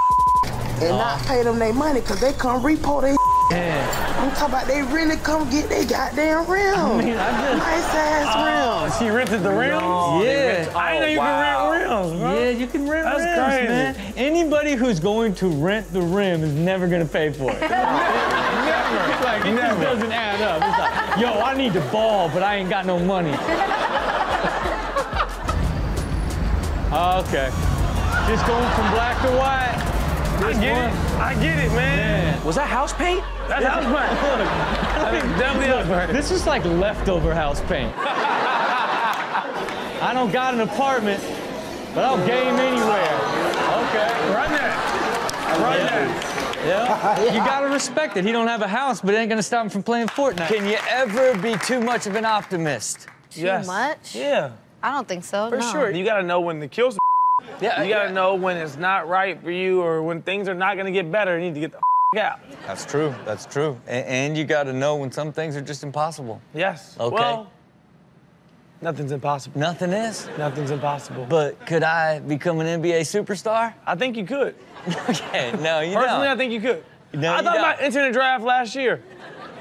and not pay them their money because they come repo they Yeah. I'm talking about they really come get their goddamn rims. I mean, I just- nice ass rims. Oh, she rented the rims? Yeah. I didn't know you wow. could rent oh, rims, bro. Yeah, you can rent That's rims, crazy. man. Anybody who's going to rent the rim is never gonna pay for it. Never. like, it just doesn't add up. It's like, yo, I need to ball, but I ain't got no money. okay. Just going from black to white. I get one. it. I get it, man. Was that house paint? That's house paint. That is definitely house paint. This is like leftover house paint. I don't got an apartment, but I'll game anywhere. Okay. Right now. Right now. Yeah. You gotta respect it. He don't have a house, but it ain't gonna stop him from playing Fortnite. Can you ever be too much of an optimist? Too Yes. much? Yeah. I don't think so. For no. sure. You gotta know when to kill some. Yeah, You gotta know when it's not right for you or when things are not gonna get better. You need to get the out. That's true. That's true. A- and you got to know when some things are just impossible. Yes. Okay. Well, nothing's impossible. Nothing is. Nothing's impossible. But could I become an NBA superstar? I think you could. okay, no, you Personally, don't. I think you could. No, I thought about entering the draft last year.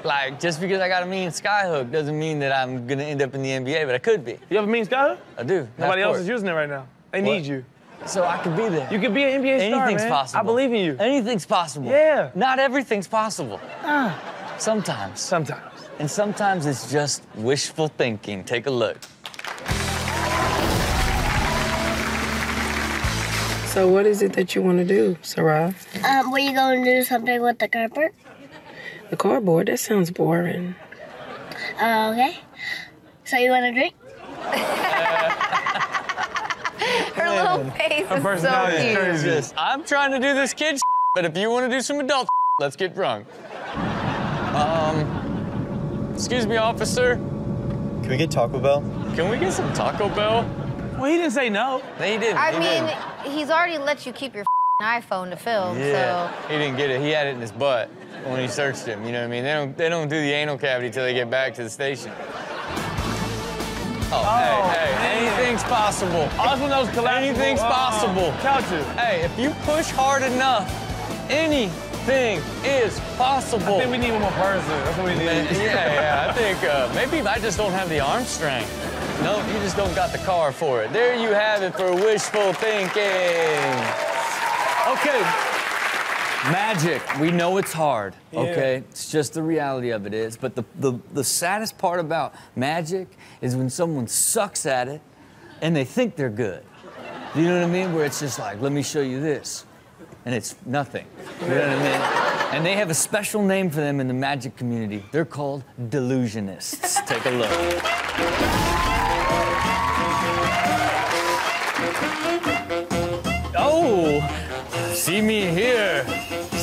Like, just because I got a mean skyhook doesn't mean that I'm gonna end up in the NBA, but I could be. You have a mean skyhook? I do. Nobody else is using it right now. They What? need you. So I could be there. You could be an NBA star, Anything's possible. I believe in you. Anything's possible. Yeah. Not everything's possible. Ah, Sometimes. sometimes. And sometimes it's just wishful thinking. Take a look. So what is it that you want to do, Sarah? Um, were you going to do something with the carpet? The cardboard? That sounds boring. Uh, okay. So you want to drink? Her little face Her is so personality is cute. crazy. I'm trying to do this kid but if you want to do some adult let's get drunk. Um, excuse me, officer. Can we get Taco Bell? Can we get some Taco Bell? Well, he didn't say no. He didn't. I he mean, didn't. he's already let you keep your iPhone to film, Yeah, so. he didn't get it. He had it in his butt when he searched him. You know what I mean? They don't. They don't do the anal cavity till they get back to the station. Oh, hey, hey, anything's possible. Those collapsible, Anything's uh, possible. couches. Hey, if you push hard enough, anything is possible. I think we need one more person. That's what we need. yeah, yeah. I think uh, maybe I just don't have the arm strength. No, you just don't got the car for it. There you have it for wishful thinking. Okay. Magic. We know it's hard. Yeah. Okay. It's just the reality of it is. But the, the the saddest part about magic is when someone sucks at it and they think they're good. You know what I mean? Where it's just like, let me show you this. And it's nothing. You know what I mean? And they have a special name for them in the magic community. They're called delusionists. Take a look. Oh, See me here.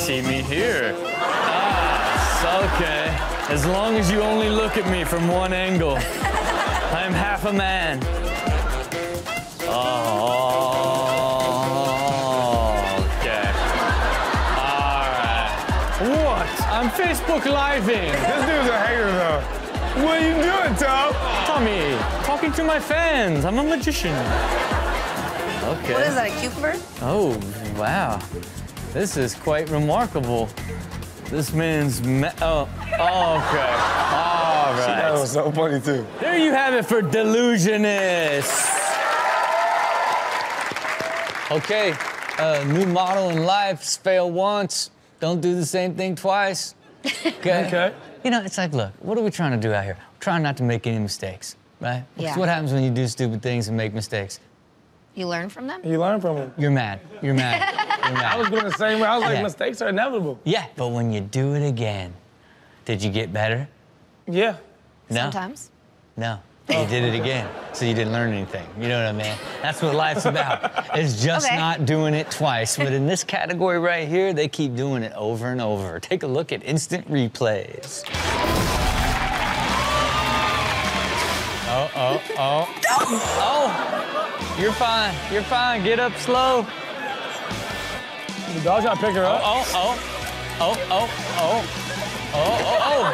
See me here. Ah, okay. As long as you only look at me from one angle, I'm half a man. Oh, okay. All right. What? I'm Facebook Living. This dude's a hater, though. What are you doing, Tom? Tommy, talking to my fans. I'm a magician. Okay. What is that, a cucumber? Oh, wow. This is quite remarkable. This man's ma- oh, oh, okay. All right. That was so funny, too. There you have it for delusionists. Okay, uh, new model in life, fail once, don't do the same thing twice. Okay? Okay. You know, it's like, look, what are we trying to do out here? We're trying not to make any mistakes, right? Because Yeah. what happens when you do stupid things and make mistakes? You learn from them? You learn from them. You're mad. You're mad. You're. I was going the same way. I was like, Yeah. mistakes are inevitable. Yeah, but when you do it again, did you get better? Yeah. No. Sometimes. No. You did it again, so you didn't learn anything. You know what I mean? That's what life's about. It's just Okay. not doing it twice. But in this category right here, they keep doing it over and over. Take a look at instant replays. Oh, oh, oh. Oh! You're fine. You're fine. Get up slow. The dog's trying to pick her up. Oh, oh, oh, oh, oh. Oh, oh, oh.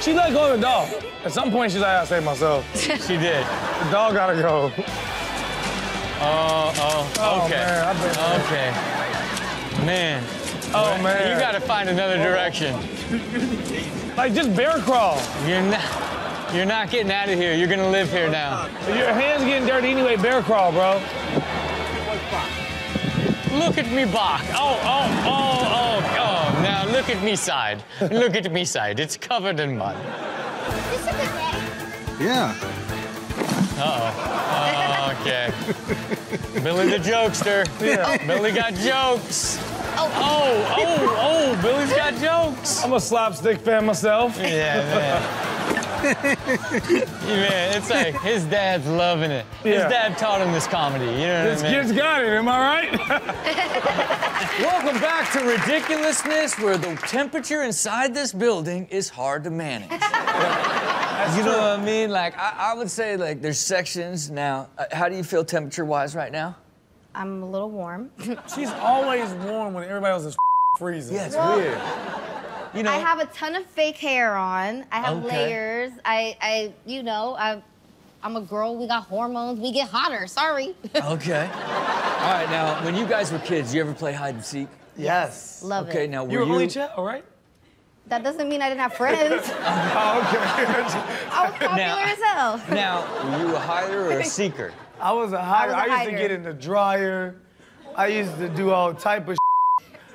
She let go of the dog. At some point, she's like, I saved myself. She did. The dog gotta go. Oh, oh, Oh, okay. man, okay. Man. Oh, man. You gotta find another direction. Like, just bear crawl. You're not you're not getting out of here. You're gonna live here now. Your hands getting dirty anyway, bear crawl, bro. Look at me back. Oh, oh, oh, oh, oh. Now look at me side. Look at me side. It's covered in mud. Yeah. Uh-oh. Oh, okay. Billy the jokester. Yeah. Billy got jokes. Oh, oh, oh, oh, Billy's got jokes. I'm a slapstick fan myself. Yeah, man. man, it's like his dad's loving it. His Yeah. dad taught him this comedy. You know This what I mean? kid's got it, am I right? Welcome back to Ridiculousness, where the temperature inside this building is hard to manage. you know what I mean? Like, I, I would say, like, there's sections now. Uh, how do you feel temperature wise right now? I'm a little warm. She's always warm when everybody else is freezing. Yeah, it's Well- weird. You know, I have a ton of fake hair on. I have Okay. layers. I, I, you know, I, I'm a girl. We got hormones. We get hotter. Sorry. okay. All right, now, when you guys were kids, you ever play hide and seek? Yes. Love Okay, it. now, were You you. were only child, right? That doesn't mean I didn't have friends. Oh, okay. I was popular Now- as hell. now, were you a hider or a seeker? I was a hider. I I, was a used to get in the dryer. I used to do all type of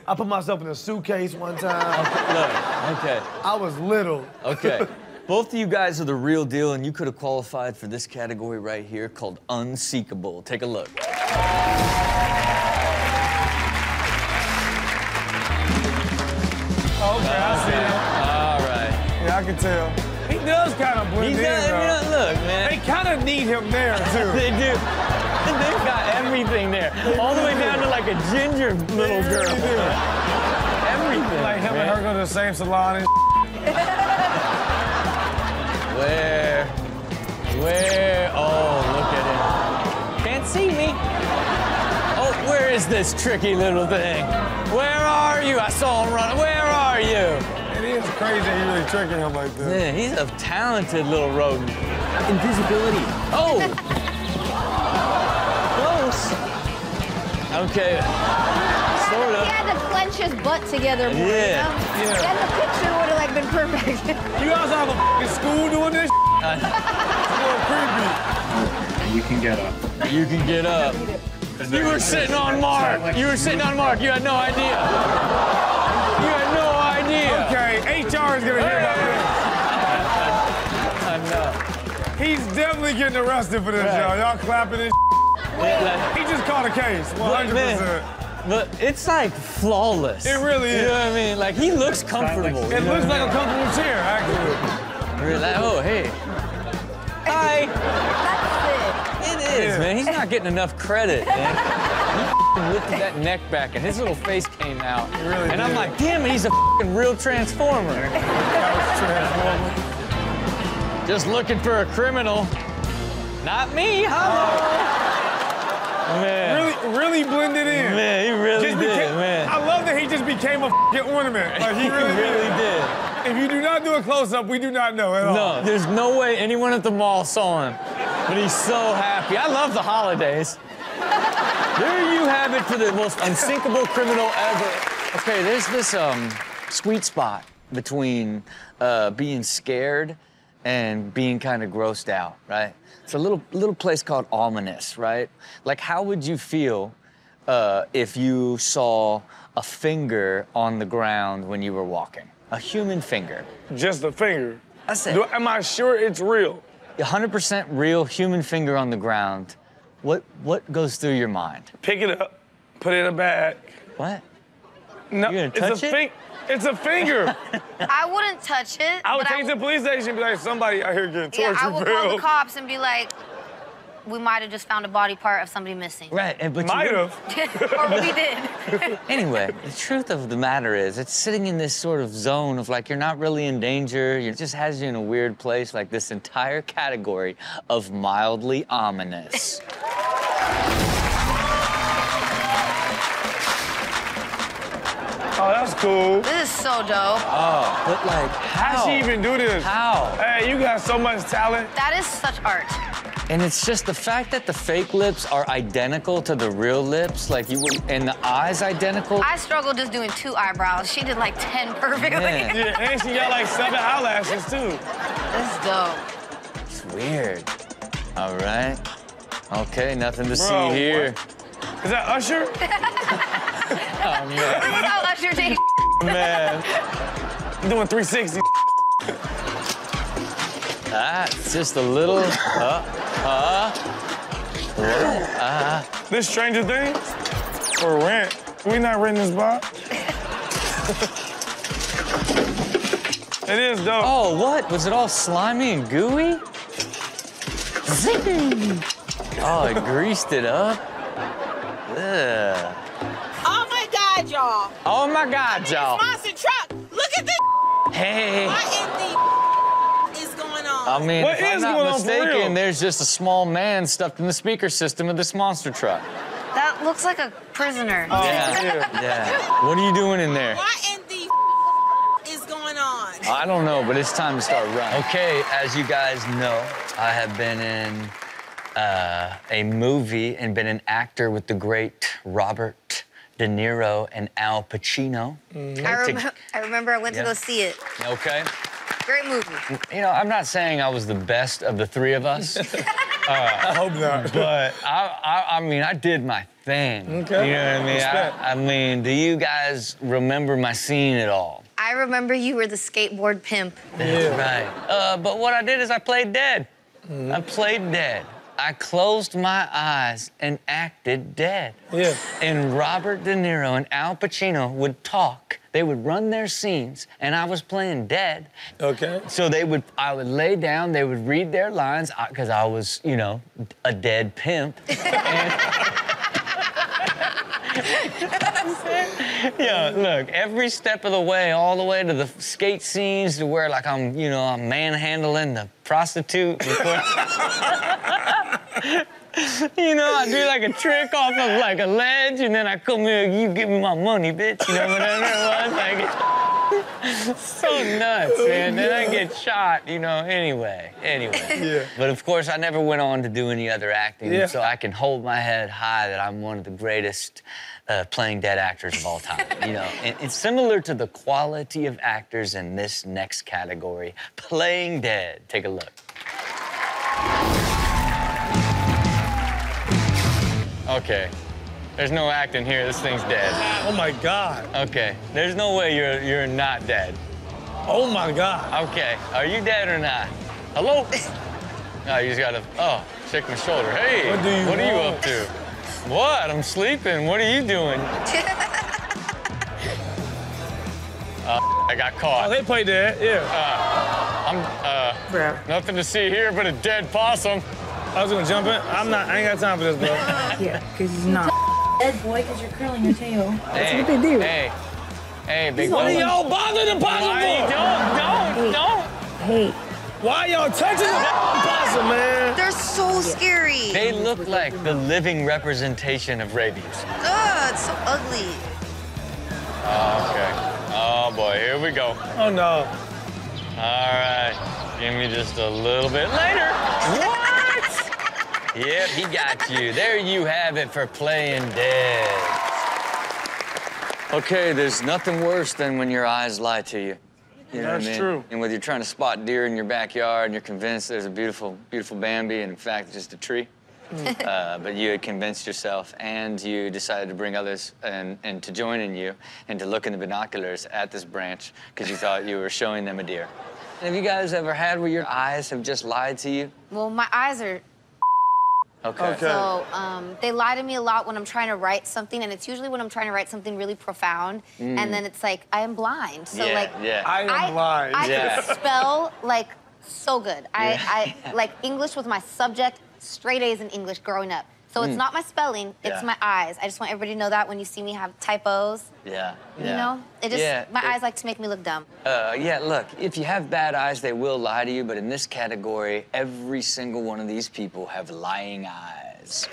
I put myself in a suitcase one time. Look, okay. I was little. Okay. Both of you guys are the real deal, and you could have qualified for this category right here called unseekable. Take a look. Okay, I see it. All right. Yeah, I can tell. He does kind of blend He's in, not, though. look, man. They kind of need him there, too. They do. They've got everything there, all the way down to like a ginger little girl. Everything. Like him man. and her go to the same salon and Where? Where? Oh, look at him. Can't see me. Oh, where is this tricky little thing? Where are you? I saw him run. Where are you? It is crazy that you really tricking him like this. Yeah, he's a talented little rodent. Invisibility. Oh! Okay. Sort He had to clench his butt together more. Yeah, You know? yeah. Then the picture would have like been perfect. You guys have a f***ing school doing this? it's a little creepy. You can get up. You can get up. You were sitting on Mark. You were sitting on Mark. You had no idea. You had no idea. Okay, HR is gonna hear about I know. this. He's definitely getting arrested for this, y'all. Y'all clapping this. He just caught a case, 100%. But it's like flawless. It really is. You know what I mean? Like he looks comfortable. It looks like a comfortable chair, actually. Really? Oh, hey. Hi. That's it. It is, Yeah. man. He's not getting enough credit, man. He lifted that neck back, and his little face came out. really and I'm like, damn it, he's a f***ing real transformer. Just looking for a criminal. Not me, hello. Oh. Man. Really, really blended in. Man, he really Just did, became- man. I love that he just became a ornament. Like he He really, really did. If you do not do a close up, we do not know at all. No, there's no way anyone at the mall saw him. But he's so happy. I love the holidays. There you have it for the most unseekable criminal ever. Okay, there's this um, sweet spot between uh, being scared and being kind of grossed out, right? It's a little little place called ominous, right? Like, how would you feel uh, if you saw a finger on the ground when you were walking? A human finger. Just a finger. That's it. Do, am I sure it's real? 100% real human finger on the ground. What what goes through your mind? Pick it up, put it in a bag. What? No, You gonna it's a it? fin- It's a finger. I wouldn't touch it. I would take it to the police station and be like, somebody out here getting tortured. Yeah, tortured, I will call the cops and be like, we might have just found a body part of somebody missing. Right, and but you Might wouldn't- or we did. Anyway, the truth of the matter is, it's sitting in this sort of zone of like you're not really in danger. It just has you in a weird place, like this entire category of mildly ominous. Oh, that's cool. This is so dope. Oh, but like, How how? she even do this? How? Hey, you got so much talent. That is such art. And it's just the fact that the fake lips are identical to the real lips, like you would, and the eyes identical. I struggled just doing two eyebrows. She did like 10 perfectly. Man. Yeah, and she got like seven eyelashes too. This is dope. It's weird. All right. Okay, nothing to Bro, see here. Is that Usher? Oh, This is how Usher takes. man. I'm doing 360. Ah, it's just a little. Uh, uh, uh. This Stranger Things? For rent. We not renting this box. it is dope. Oh, what? Was it all slimy and gooey? Zing! Oh, it greased it up. Ugh. Oh my God, y'all. Oh my God, y'all. Monster truck. Look at this. Hey. What in the is going on? I mean, What if I'm not going on mistaken, there's just a small man stuffed in the speaker system of this monster truck. That looks like a prisoner. Oh, yeah. Yeah. What are you doing in there? What in the is going on? I don't know, but it's time to start running. Okay, as you guys know, I have been in uh, a movie and been an actor with the great Robert De Niro and Al Pacino. I, rem- I remember I went Yeah. to go see it. Okay. Great movie. You know, I'm not saying I was the best of the three of us. I hope not. But I, I, I mean, I did my thing. Okay. You know what I mean? I, I mean, do you guys remember my scene at all? I remember you were the skateboard pimp. That's right. Uh, but what I did is I played dead. I played dead. I closed my eyes and acted dead. Yeah. And Robert De Niro and Al Pacino would talk. They would run their scenes, and I was playing dead. Okay. So they would, I would lay down. They would read their lines because I was, you know, a dead pimp. Yeah, look, every step of the way, all the way to the skate scenes to where, like, I'm, you know, I'm manhandling the prostitute. you know, I do like a trick off of like a ledge, and then I come here, you give me my money, bitch. You know, whatever it was. Like, so nuts, man. Then I get shot, you know, anyway. Anyway. Yeah. But of course, I never went on to do any other acting, Yeah. so I can hold my head high that I'm one of the greatest uh, playing dead actors of all time. you know, and it's similar to the quality of actors in this next category, playing dead. Take a look. Okay. There's no acting here. This thing's dead. Oh my God. Okay. There's no way you're you're not dead. Oh my God. Okay. Are you dead or not? Hello? No, you just gotta. Oh, shake my shoulder. Hey. What do you What are you up to? What? I'm sleeping. What are you doing? Uh, I got Oh, caught. they played that. Yeah. Uh, I'm uh, Bro. nothing to see here but a dead possum. I was gonna jump in. I'm not. I ain't got time for this, bro. Yeah, because he's not. dead boy because you're curling your tail. Hey, That's what they do. Hey, hey, big What are y'all bothering the possum Why- for? Don't, don't, don't. Hey. Why y'all touching the possum, man? They're so scary. They look like the living representation of rabies. Ugh, it's so ugly. Oh, okay. Oh boy, here we go. Oh no. All right. Give me just a little bit later. What? Yep, he got you. There you have it for playing dead. Okay, there's nothing worse than when your eyes lie to you. You know what I That's mean? true. And whether you're trying to spot deer in your backyard and you're convinced there's a beautiful, beautiful Bambi, and in fact, it's just a tree. uh, but you had convinced yourself and you decided to bring others and, and to join in you and to look in the binoculars at this branch because you thought you were showing them a deer. Have you guys ever had where your eyes have just lied to you? Well, my eyes are. Okay. So um, they lie to me a lot when I'm trying to write something, and it's usually when I'm trying to write something really profound, Mm. and then it's like I am blind. So Yeah, like yeah. I am blind. I Yeah. can spell like so good. Yeah. I, I like English was my subject, straight A's in English growing up. So it's Mm. not my spelling, it's Yeah. my eyes. I just want everybody to know that when you see me have typos, Yeah. you yeah. know, it just Yeah, my it- eyes like to make me look dumb. Uh, yeah, look, if you have bad eyes, they will lie to you, but in this category, every single one of these people have lying eyes.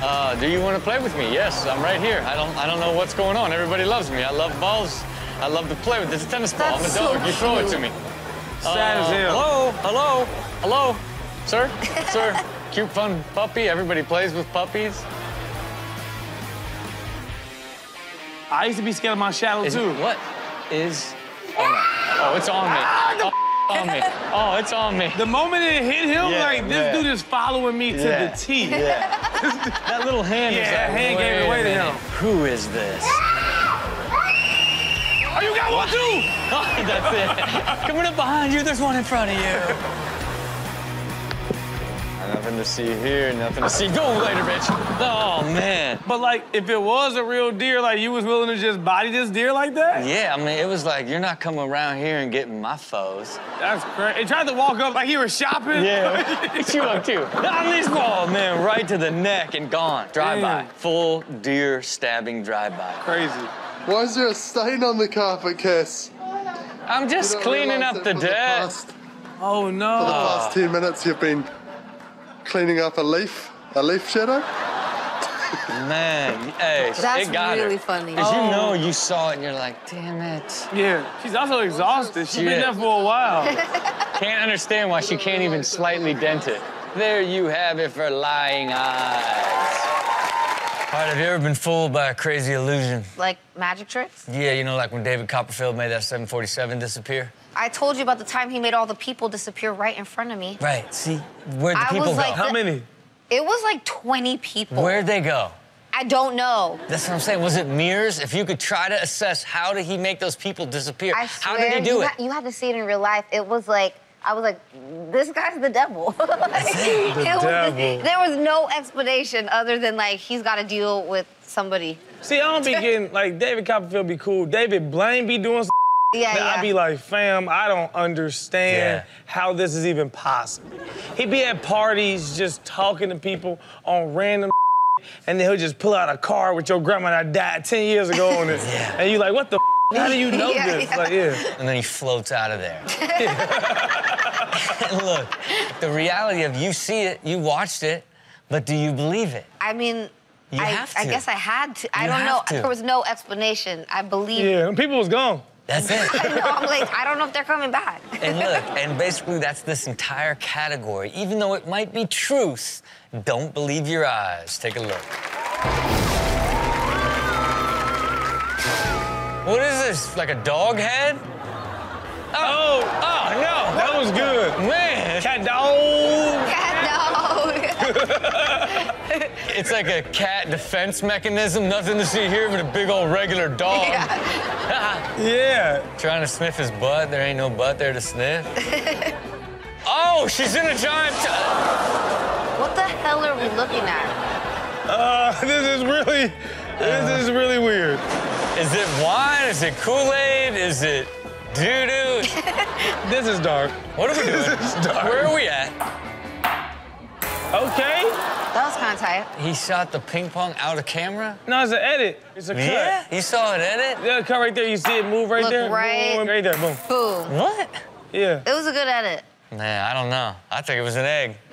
Uh, do you want to play with me? Yes, I'm right here. I don't, I don't know what's going on. Everybody loves me. I love balls. I love to play with this tennis ball. I'm a dog. so you throw it to me. Sad as hell. Hello, hello, hello, sir, sir. Cute, fun puppy. Everybody plays with puppies. I used to be scared of my shadow Is- too. What is? Oh, no. oh it's on me. Ah, Oh, on me. Oh, it's on me. The moment it hit him, Yeah, like this yeah. dude is following me to Yeah. the T. Yeah. That little hand Yeah, is like, that hand gave it away to him. Who is this? Oh, you got one too! Oh, that's it. Coming up behind you, there's one in front of you. Nothing to see here, nothing to see. Go later, bitch. Oh, man. But like, if it was a real deer, like you was willing to just body this deer like that? Yeah, I mean, it was like, you're not coming around here and getting my foes. That's crazy. He tried to walk up like he was shopping. Yeah, it's you up too. On this ball, man, right to the neck and gone. Drive-by. Full deer stabbing drive-by. Crazy. Why is there a stain on the carpet, Cass? I'm just cleaning up the for dirt. past- Oh no. For the past 10 minutes, you've been cleaning up a leaf, a leaf shadow. Man, hey, That's it got really her. funny. Cause you Oh. know you saw it and you're like, damn it. Yeah, she's also exhausted. She's been Yeah. there for a while. Can't understand why she can't even slightly dent it. There you have it for lying eyes. All right, have you ever been fooled by a crazy illusion? Like magic tricks. Yeah, you know, like when David Copperfield made that 747 disappear? I told you about the time he made all the people disappear right in front of me. Right, see? Where'd the I people was go? like How many? It was like 20 people. Where'd they go? I don't know. That's what I'm saying. Was it mirrors? If you could try to assess how did he make those people disappear? I how did he do you it? ha- you had to see it in real life. It was like, I was like, this guy's the devil. It was- devil. there was no explanation other than like, he's got to deal with somebody. See, I don't be getting like David Copperfield be cool. David Blaine be doing. Some Yeah, that yeah. I be like, fam, I don't understand Yeah. how this is even possible. He'd be at parties just talking to people on random and then he'll just pull out a card with your grandma that died 10 years ago on it. yeah. And you're like, what the How do you know Yeah, this? yeah. Like, yeah. And then he floats out of there. And Look, the reality of you see it, you watched it, but do you believe it? I mean, You I, have to. I guess I had to. I don't know. to. There was no explanation. I believe. Yeah, them people was gone. That's it. I know. I'm like, I don't know if they're coming back. And look, and basically that's this entire category. Even though it might be truth, don't believe your eyes. Take a look. What is this? Like a dog head? Oh, oh no. That was good. Man. Cat dog. Cat dog. It's like a cat defense mechanism. Nothing to see here but a big old regular dog. Yeah. yeah. Trying to sniff his butt. There ain't no butt there to sniff. oh, she's in a giant. What the hell are we looking at? Uh, this is really, this is really weird. Is it wine? Is it Kool-Aid? Is it doo-doo? This is dark. What are we doing? This is dark. Where are we at? Okay. That was kind of tight. He shot the ping pong out of camera? No, it's an edit. It's a cut. Yeah? You saw it edit? Yeah, cut right there. You see it move right Look there? right- Boom, right there. Boom. Boom. What? Yeah. It was a good edit. Nah, I don't know. I think it was an egg.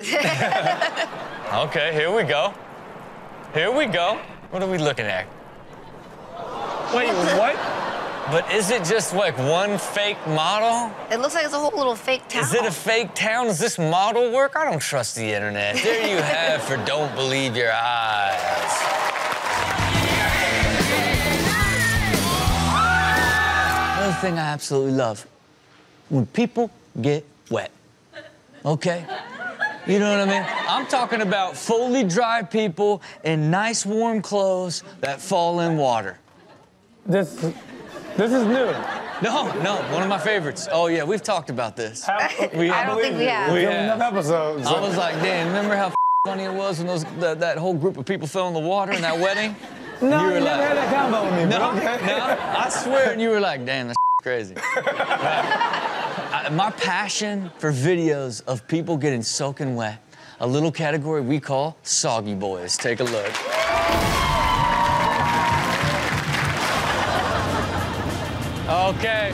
okay, here we go. Here we go. What are we looking at? Wait, what? But is it just like one fake model? It looks like it's a whole little fake town. Is it a fake town? Does this model work? I don't trust the internet. There you have for don't believe your eyes. Another thing I absolutely love when people get wet. Okay? You know what I mean? I'm talking about fully dry people in nice warm clothes that fall in water. This, this is new. No, no, one of my favorites. Oh yeah, we've talked about this. We I don't think we have. We We've enough episodes. I was like, damn, remember how funny it was when those that, that whole group of people fell in the water in that wedding? No, You you, never like- had that combo with me, No, bro. no, I swear, and you were like, damn, that's crazy. I- uh, my passion for videos of people getting soaking wet, a little category we call soggy boys. Take a look. Okay.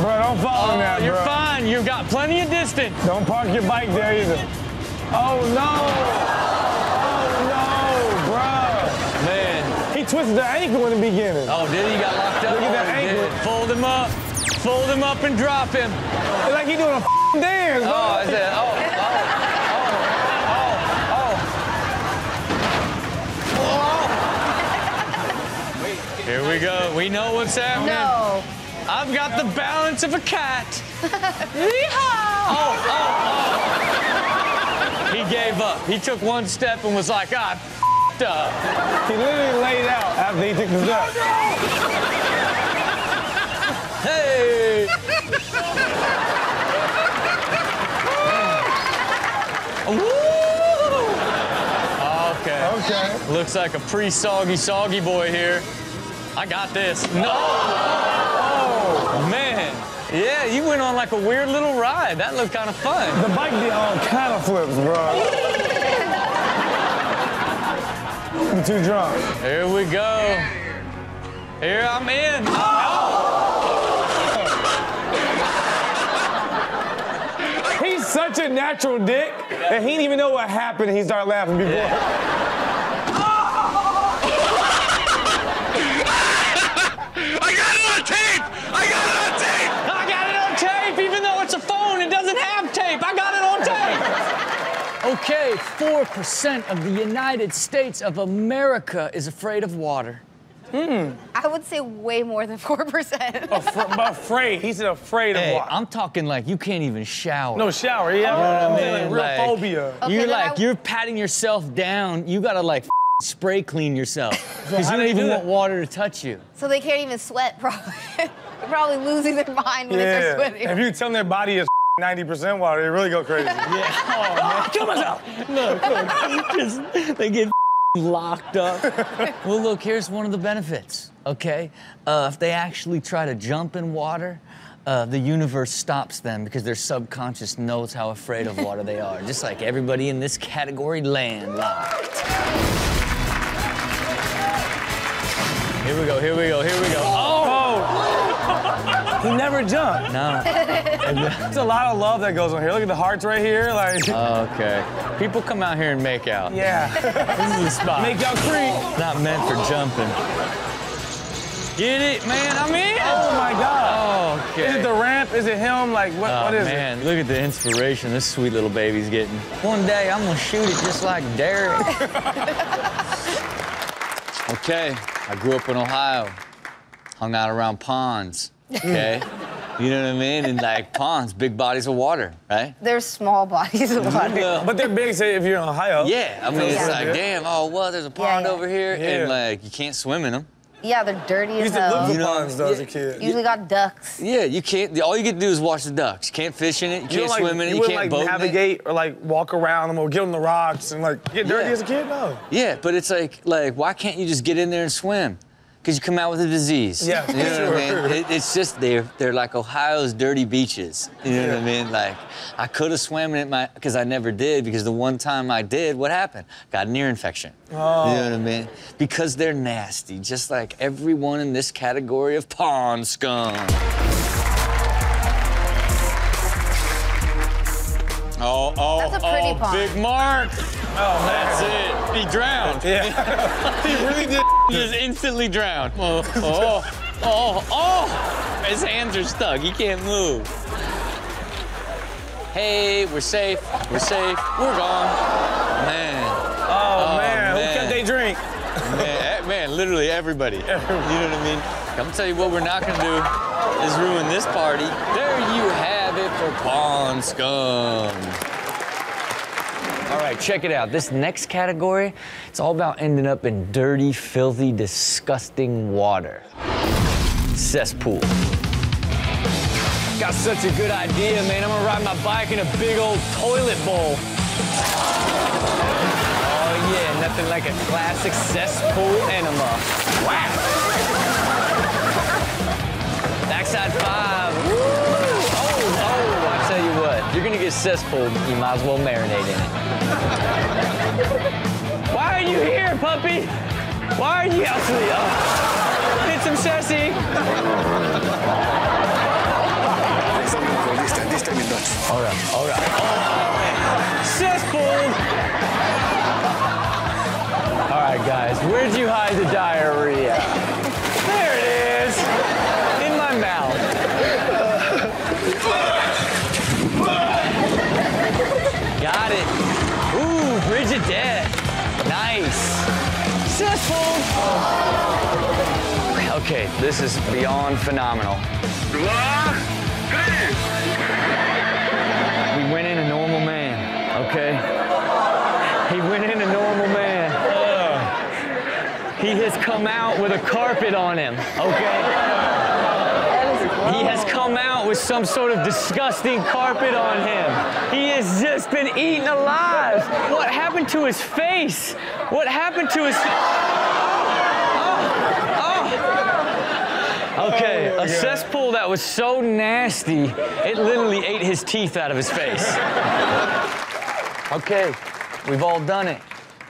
Bro, don't fall in Oh, that, you're bro. fine. You've got plenty of distance. Don't park your bike there either. Oh, no. Oh, no, bro. Man. He twisted the ankle in the beginning. Oh, did he? Got locked up? Look at oh, that Oh, ankle. did. Fold him up. Fold him up and drop him. It's like he doing a dance, oh, bro. Oh, I said, oh, Here we go. We know what's happening. No. I've got the balance of a cat. Yeehaw! Oh, oh, oh. He gave up. He took one step and was like, ah, f***ed up. He literally laid out after he took the step. Hey! Woo! Okay. Okay. Looks like a pre-soggy soggy boy here. I got this. No! Oh, man. Yeah, you went on like a weird little ride. That looked kind of fun. The bike did all kind of flips, bro. I'm too drunk. Here we go. Here I'm in. Oh! He's such a natural dick that he didn't even know what happened he started laughing before. I got it on tape! I got it on tape! I got it on tape! Even though it's a phone, it doesn't have tape. I got it on tape! Okay, 4% of the United States of America is afraid of water. Hmm. I would say way more than 4%. Afra- afraid. He's afraid of water. I'm talking like you can't even shower. No shower, yeah. You know what I I'm mean? like, real phobia. Okay, you're then like I- you're patting yourself down. You gotta like spray clean yourself because how you do don't you even do want water to touch you. So they can't even sweat, probably. They're probably losing their mind when they Yeah. start sweating. If you tell them their body is 90% water, they really go crazy. Yeah. Oh, man. Kill myself. Look, look. Just, they get locked up. well, look, here's one of the benefits, okay? Uh, if they actually try to jump in water, uh, the universe stops them because their subconscious knows how afraid of water they are, just like everybody in this category landlocked. Here we go, here we go, here we go. Oh! He never jumped. No. There's a lot of love that goes on here. Look at the hearts right here. Like, Okay. People come out here and make out. yeah. This is the spot. Make y'all creep. Not meant for jumping. Get it, man. I'm in. Oh my God. Oh, okay. Is it the ramp? Is it him? Like, what, Oh, what is man, look at the inspiration this sweet little baby's getting. One day I'm gonna shoot it just like Derek. okay, I grew up in Ohio, hung out around ponds. Okay, you know what I mean? And like ponds, big bodies of water, right? They're small bodies of water. it? But they're big, say, if you're in Ohio. Yeah, I mean it's like, damn, oh well, there's a pond yeah. over here, Yeah. and like you can't swim in them. Yeah, they're dirty You as used to live hell. You know, ponds, though, as a kid. Usually got ducks. Yeah, you can't. All you get to do is watch the ducks. You can't fish in it. You You can't like, swim in it. you You, can't like boat in it. navigate or like walk around them or get on the rocks and like get dirty Yeah. as a kid? No. Yeah, but it's like, like, why can't you just get in there and swim? Because you come out with a disease. Yeah, you know sure. what I mean? It, it's just they're they're like Ohio's dirty beaches. You know what I mean? Like I could have swam in it my because I never did because the one time I did, what happened? Got an ear infection. Oh. You know oh. what I mean? Because they're nasty, just like everyone in this category of pond scum. Oh, oh, That's a pretty oh, pond. Big Mark. Oh, that's it. He drowned. Yeah. he really did. Just instantly drowned. Oh, oh, oh, oh. His hands are stuck. He can't move. Hey, we're safe. We're safe. We're gone. Man. Oh, man. Who kept they drink? Man, eh, man, literally everybody. You know what I mean? I'm gonna tell you what we're not gonna do is ruin this party. There you have it for Pond Scum. All right, check it out. This next category, it's all about ending up in dirty, filthy, disgusting water. Cesspool. Got such a good idea, man. I'm gonna ride my bike in a big old toilet bowl. Oh yeah, nothing like a classic cesspool enema. Wow. Backside five. Woo! Oh, oh, I tell you what, you're gonna get cesspool, you might as well marinate in it. Why are you here, puppy? Why are you actually oh. Get some sassy. All right, all right. Cesspool. All right, guys, where'd you hide the diarrhea? Okay, this is beyond phenomenal. We went in a normal man, okay? He went in a normal man. He has come out with a carpet on him, okay? He has come out with some sort of disgusting carpet on him. He has just been eaten alive. What happened to his face? What happened to his Okay, oh, a cesspool that was so nasty, it literally ate his teeth out of his face. Okay, we've all done it.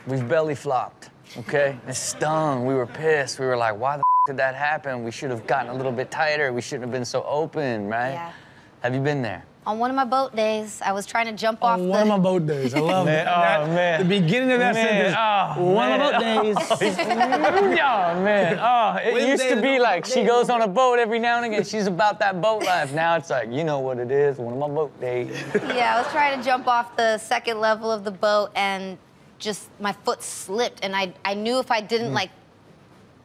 We've belly flopped, okay? It stung. We were pissed. We were like, why the f- did that happen? We should have gotten a little bit tighter. We shouldn't have been so open, right? Yeah. Have you been there? On one of my boat days, I was trying to jump off On the. one of my boat days. I love Man, it. oh, That- man. The beginning of that Man, sentence. oh, one man. of my boat days. oh man, oh, it Wednesday used to be like she goes on a boat every now and again. She's about that boat life. Now it's like, you know what it is, one of my boat days. yeah, I was trying to jump off the second level of the boat and just my foot slipped and I, I knew if I didn't Mm. like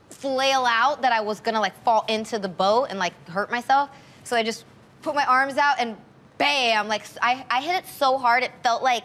flail out that I was gonna like fall into the boat and like hurt myself. So I just put my arms out and bam, like I, I hit it so hard it felt like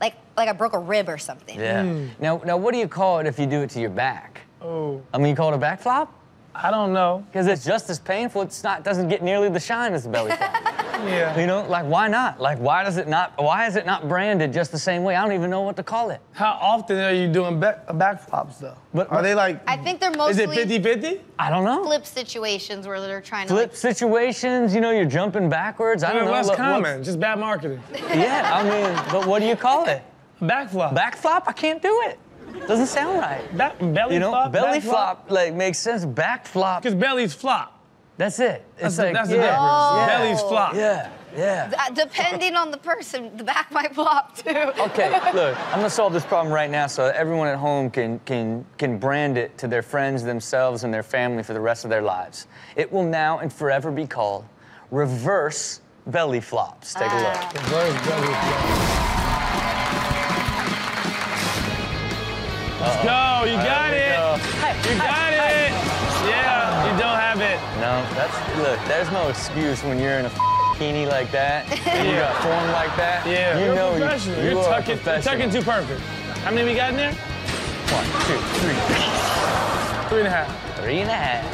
like like I broke a rib or something. Yeah. Hmm. Now, now, what do you call it if you do it to your back? Oh. I mean, you call it a back flop? I don't know. Because it's just as painful. It's not doesn't get nearly the shine as a belly flop. Yeah. You know, like why not? Like why does it not? Why is it not branded just the same way? I don't even know what to call it. How often are you doing back, uh, backflops though? But are they like? I think they're mostly. Is mostly it 50-50? I don't know. flip situations where they're trying to Flip situations. You know, you're jumping backwards. I don't know. Less common, what's- just bad marketing. Yeah, I mean, but what do you call it? Backflop. Back flop? I can't do it. Doesn't sound right. Back, belly You know, flop. belly back flop like makes sense. Back flop. Because bellies flop. That's it. That's It's the- like that's the yeah, difference. yeah, Bellies flop. Yeah, yeah. Depending on the person, the back might flop too. Okay, look, I'm gonna solve this problem right now so everyone at home can can can brand it to their friends, themselves, and their family for the rest of their lives. It will now and forever be called reverse belly flops. Take a look. Ah. Reverse belly flop. Let's go. You got There it. go. You got it. No, that's look. There's no excuse when you're in a bikini like that. and You got form like that. Yeah. you You're know a you, professional. you You're tucking, you're tucking too perfect. How many we got in there? One, two, three. Three and a half. Three and a half.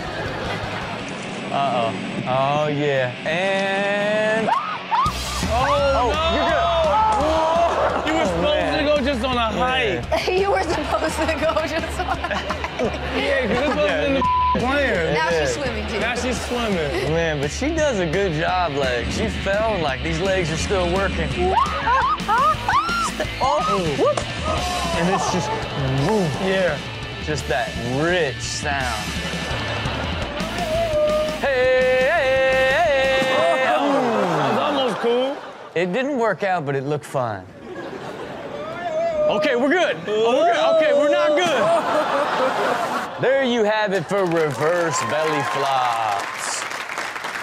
Uh oh. Oh yeah. And. Oh, Oh, no. you're good. You were Oh, supposed to go just on a hike. you were supposed supposed to go just Yeah, because this wasn't in the plan. Now Yeah. she's swimming, Jimmy. Now she's swimming. Man, but she does a good job. Like she fell, and like these legs are still working. oh, whoop. and it's just boom. Yeah. Just that rich sound. Hey, hey, hey. Oh, that was almost cool. It didn't work out, but it looked fun. Okay, we're good. Oh, we're good. Okay, we're not good. There you have it for reverse belly flops.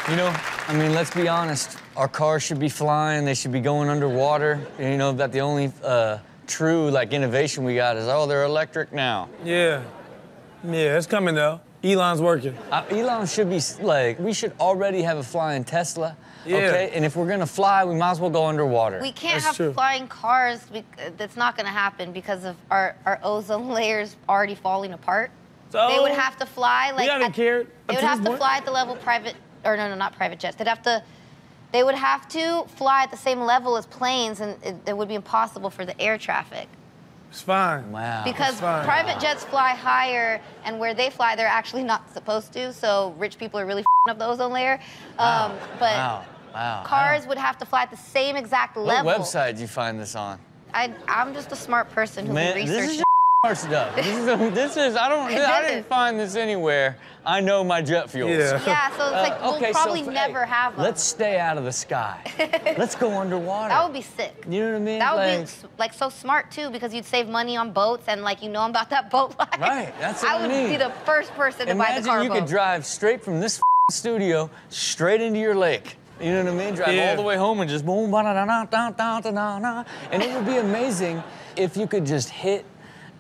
You know, I mean, let's be honest. Our cars should be flying. They should be going underwater. You know that the only uh, true like innovation we got is oh they're electric now. Yeah. Yeah, it's coming though. Elon's working. Uh, Elon should be like we should already have a flying Tesla. Yeah. Okay, and if we're gonna fly, we might as well go underwater. We can't have flying cars. We, uh, that's not going to happen because of our, our ozone layers already falling apart. So, they would have to fly like. we haven't at- cared They would have to point. fly at the level private, or no, no, not private jets. They'd have to. They would have to fly at the same level as planes, and it, it would be impossible for the air traffic. It's fine. Wow. Because fine. private jets fly higher, and where they fly, they're actually not supposed to. So rich people are really fing up the ozone layer. Um, but wow, wow. cars would have to fly at the same exact level. What website did you find this on? I, I'm just a smart person who Man, can this research. is smart stuff. This is, this is I don't I didn't find this anywhere. I know my jet fuels. Yeah. Yeah, so it's like uh, we'll okay, so probably hey, never have them. Let's stay out of the sky. let's go underwater. That would be sick. you know what I mean? That would like, be like so smart too because you'd save money on boats and like you know about that boat life. Right, that's I what I would mean. be the first person to buy the Imagine car you boat. could drive straight from this studio straight into your lake. You know what I mean? Drive Yeah. all the way home and just boom, ba da da da da da da da da. And it would be amazing if you could just hit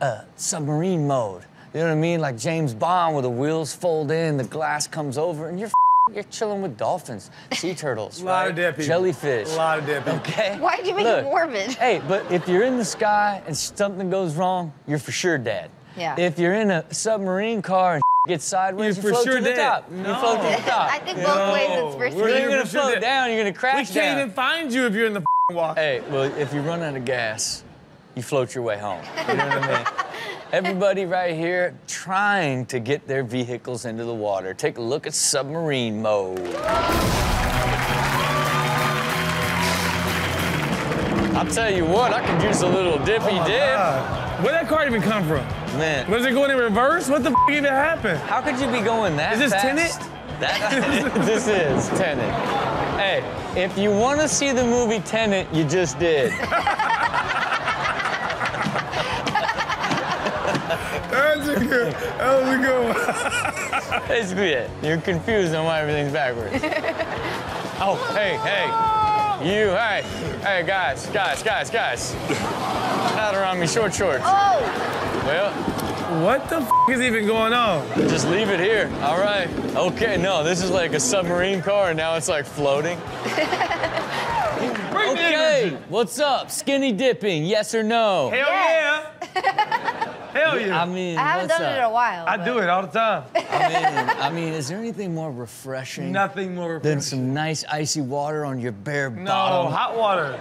uh, submarine mode. You know what I mean? Like James Bond, where the wheels fold in, the glass comes over, and you're you're chilling with dolphins, sea turtles, A lot right? of dead people. jellyfish. A lot of dead people. Okay. Why'd you make Look, it morbid? Hey, but if you're in the sky and something goes wrong, you're for sure dead. Yeah. If you're in a submarine car and gets sideways, You're you for float sure to the dead. top. You No. float to the top. I think both ways it's for we're sure. You ain't for gonna sure float dead. down. You're gonna crash We can't down. even find you if you're in the water. Hey, well, if you run out of gas, you float your way home. You know what I mean? Everybody right here trying to get their vehicles into the water. Take a look at submarine mode. I'll tell you what, I could use a little dippy Oh dip. God. Where that car even come from? Man, Was it going in reverse? What the f- even happened? how could you be going that Is this fast? Tenet? That, this is Tenet. Hey, if you want to see the movie Tenet, you just did. That's a good. That was a good one. Basically it. You're confused on why everything's backwards. oh, hey, hey. You, hey. Hey, guys, guys, guys, guys. Not around me, short shorts. Oh, Well, What the f- is even going on? just leave it here. All right. Okay, no, this is like a submarine car, and now it's like floating. Bring Okay, what's up? Skinny dipping, yes or no? Hell Yes. yeah. Hell yeah. I mean, I haven't what's done it in a while. I but- do it all the time. I mean, I mean, is there anything more refreshing Nothing more. refreshing. than some nice icy water on your bare No, bottom? hot water.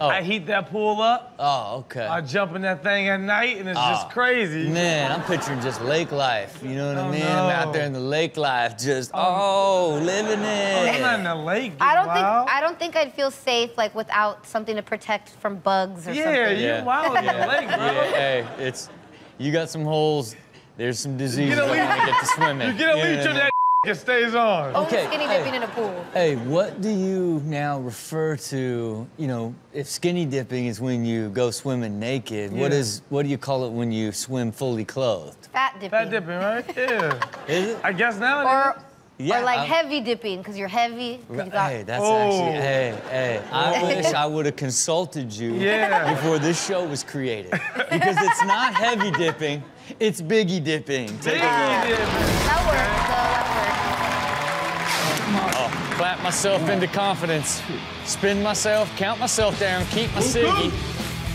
Oh. I heat that pool up. Oh, okay. I jump in that thing at night, and it's Oh, just crazy. Man, I'm picturing just lake life. You know what I Oh, mean? no. I'm out there in the lake life, just oh, oh living oh, it. I'm not in the lake. I don't wild. think I don't think I'd feel safe like without something to protect from bugs or Yeah, something. you wild in the lake, bro. Yeah, hey, it's you got some holes. There's some diseases a that leech- want to get to swimming. You get a You leech what on that, it stays on. Only Okay, skinny hey. dipping in a pool. Hey, what do you now refer to? You know, if skinny dipping is when you go swimming naked, what Yeah. is what do you call it when you swim fully clothed? Fat dipping. Fat dipping, right? Yeah. Is it? I guess now it Or, Yeah, or like I'm- heavy dipping because you're heavy. 'cause you got, Hey, that's Oh. actually hey, hey. I wish I would have consulted you Yeah. before this show was created. Because it's not heavy dipping, it's biggie dipping. Take a is. look. that works. Myself into confidence. Spin myself, count myself down, keep my ciggy.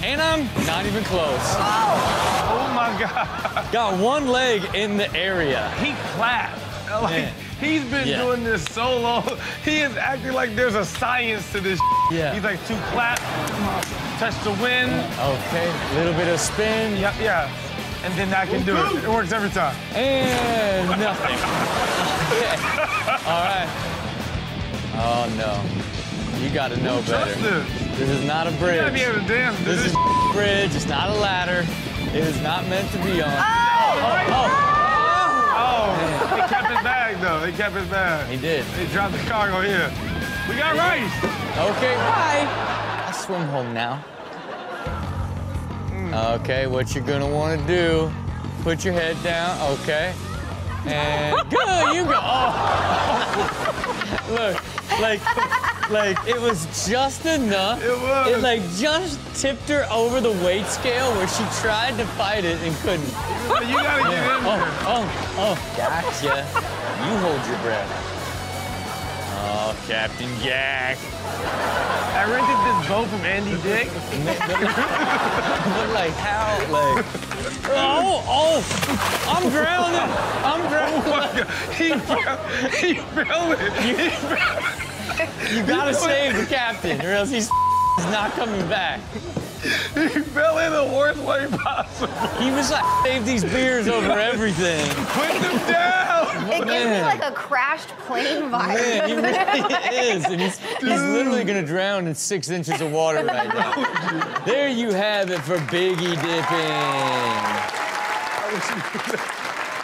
And I'm not even close. Oh. oh my God. Got one leg in the area. He clapped. Like, Man. he's been Yeah. doing this so long. He is acting like there's a science to this. Yeah. He's like two clap, touch the wind. Okay, a little bit of spin. Yep, yeah. and then I can do it. It works every time. And nothing. Okay. All right. Oh no. You gotta know better. Trust this. This is not a bridge. You gotta be able to dance. This is a bridge. It's not a ladder. It is not meant to be on. Oh, oh oh. oh! oh! he kept his bag though. He kept his bag. He did. He dropped the cargo here. We got rice. Okay, bye. I swim home now. Okay, what you're gonna wanna do, put your head down, okay? And good, you go. Oh. Look, like, like it was just enough. It was. It like just tipped her over the weight scale where she tried to fight it and couldn't. You gotta get in Oh, there. oh, oh, gotcha. You hold your breath. Oh, Captain Jack. I rented this boat from Andy Dick. but like how, like, oh, oh, I'm drowning. I'm drowning. Oh, he fell, he fell it. You gotta save the captain, or else he's not coming back. He fell in the worst way possible. He was like, save these beers over everything. Put them down. It gives me like a crashed plane vibe. Man, he really is, and he's, he's literally gonna drown in six inches of water right now. There you have it for Biggie dipping.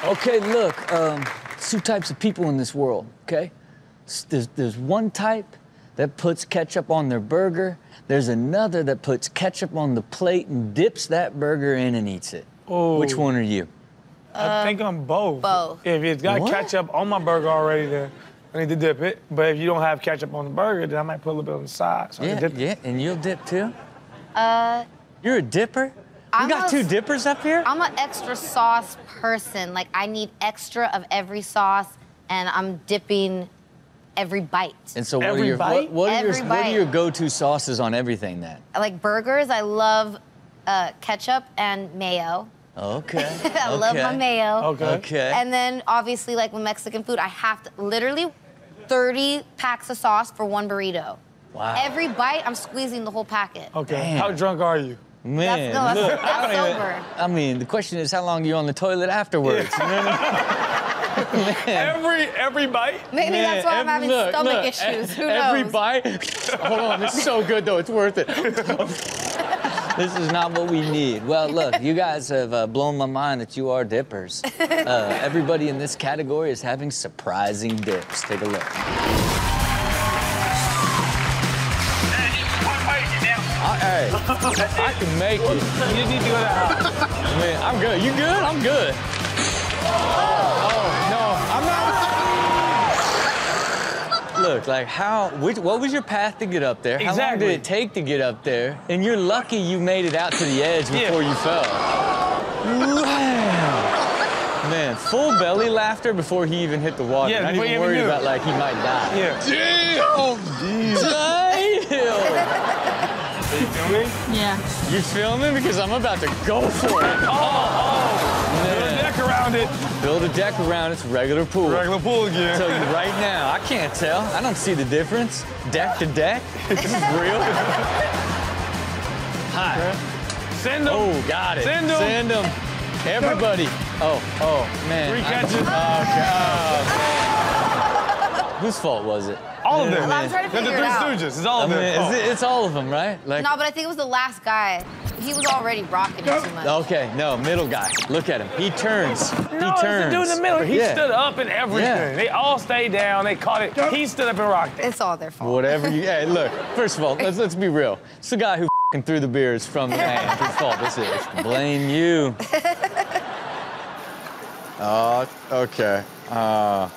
Okay, look, um, two types of people in this world, okay? There's, there's one type that puts ketchup on their burger. There's another that puts ketchup on the plate and dips that burger in and eats it. Oh. Which one are you? I think I'm both. both. If it's got What? ketchup on my burger already, then I need to dip it. But if you don't have ketchup on the burger, then I might put a little bit on the side. So I Yeah, can dip it. yeah, and you'll dip too? Uh, You're a dipper? You I'm got a- two dippers up here? I'm an extra sauce person. Like I need extra of every sauce, and I'm dipping every bite. And so what are your bite? what, what are your Every what are your go-to sauces on everything then? I Like burgers, I love uh, ketchup and mayo. Okay. I love my mayo. Okay. Okay. And then obviously, like with Mexican food, I have to literally 30 packs of sauce for one burrito. wow. Every bite, I'm squeezing the whole packet. Okay. Damn. How drunk are you? Man, That's- no, that's- look, that's I don't sober. I mean, the question is how long are you on the toilet afterwards? You Every every bite. Maybe Man, that's why I'm having look, stomach look, issues. Who Every knows? bite. Hold on, it's so good though. It's worth it. this is not what we need. Well, look, you guys have uh, blown my mind that you are dippers. Uh, everybody in this category is having surprising dips. Take a look. All right, I can make it. You need to go to the house. Man, I'm good. You good? I'm good. Oh, Look, like how, which, what was your path to get up there? Exactly. How long did it take to get up there? And you're lucky you made it out to the edge Yeah. before you fell. Wow. Man, full belly laughter before he even hit the water. Yeah, Not before even you even worried about like he might die. Yeah. Damn! Damn! Are You feel me? Yeah. You filming? Because I'm about to go for it. Oh, oh. Build a Man. deck around it. Build a deck around its regular pool. Regular pool again. tell you right now, I can't tell. I don't see the difference. Deck to deck. This is real. Hi. Send them. Oh, got it. Send them. Send them. Everybody. Oh, oh, man. Three I- catches. Oh, God. Oh. Whose fault was it? All of them. Well, I'm trying to They're the figure it Three out. Stooges. It's all I of mean, them. it's, it's all of them, right? Like, No, but I think it was the last guy. He was already rocking it too much. okay, no, middle guy. Look at him. He turns. No, he it's the dude in the middle. He Yeah. stood up and everything. Yeah. They all stayed down. They caught it. He stood up and rocked it. It's all their fault. Whatever you. Hey, look. First of all, let's let's be real. It's the guy who fing threw the beers from the man whose fault this is. Blame you. Oh, okay. Uh.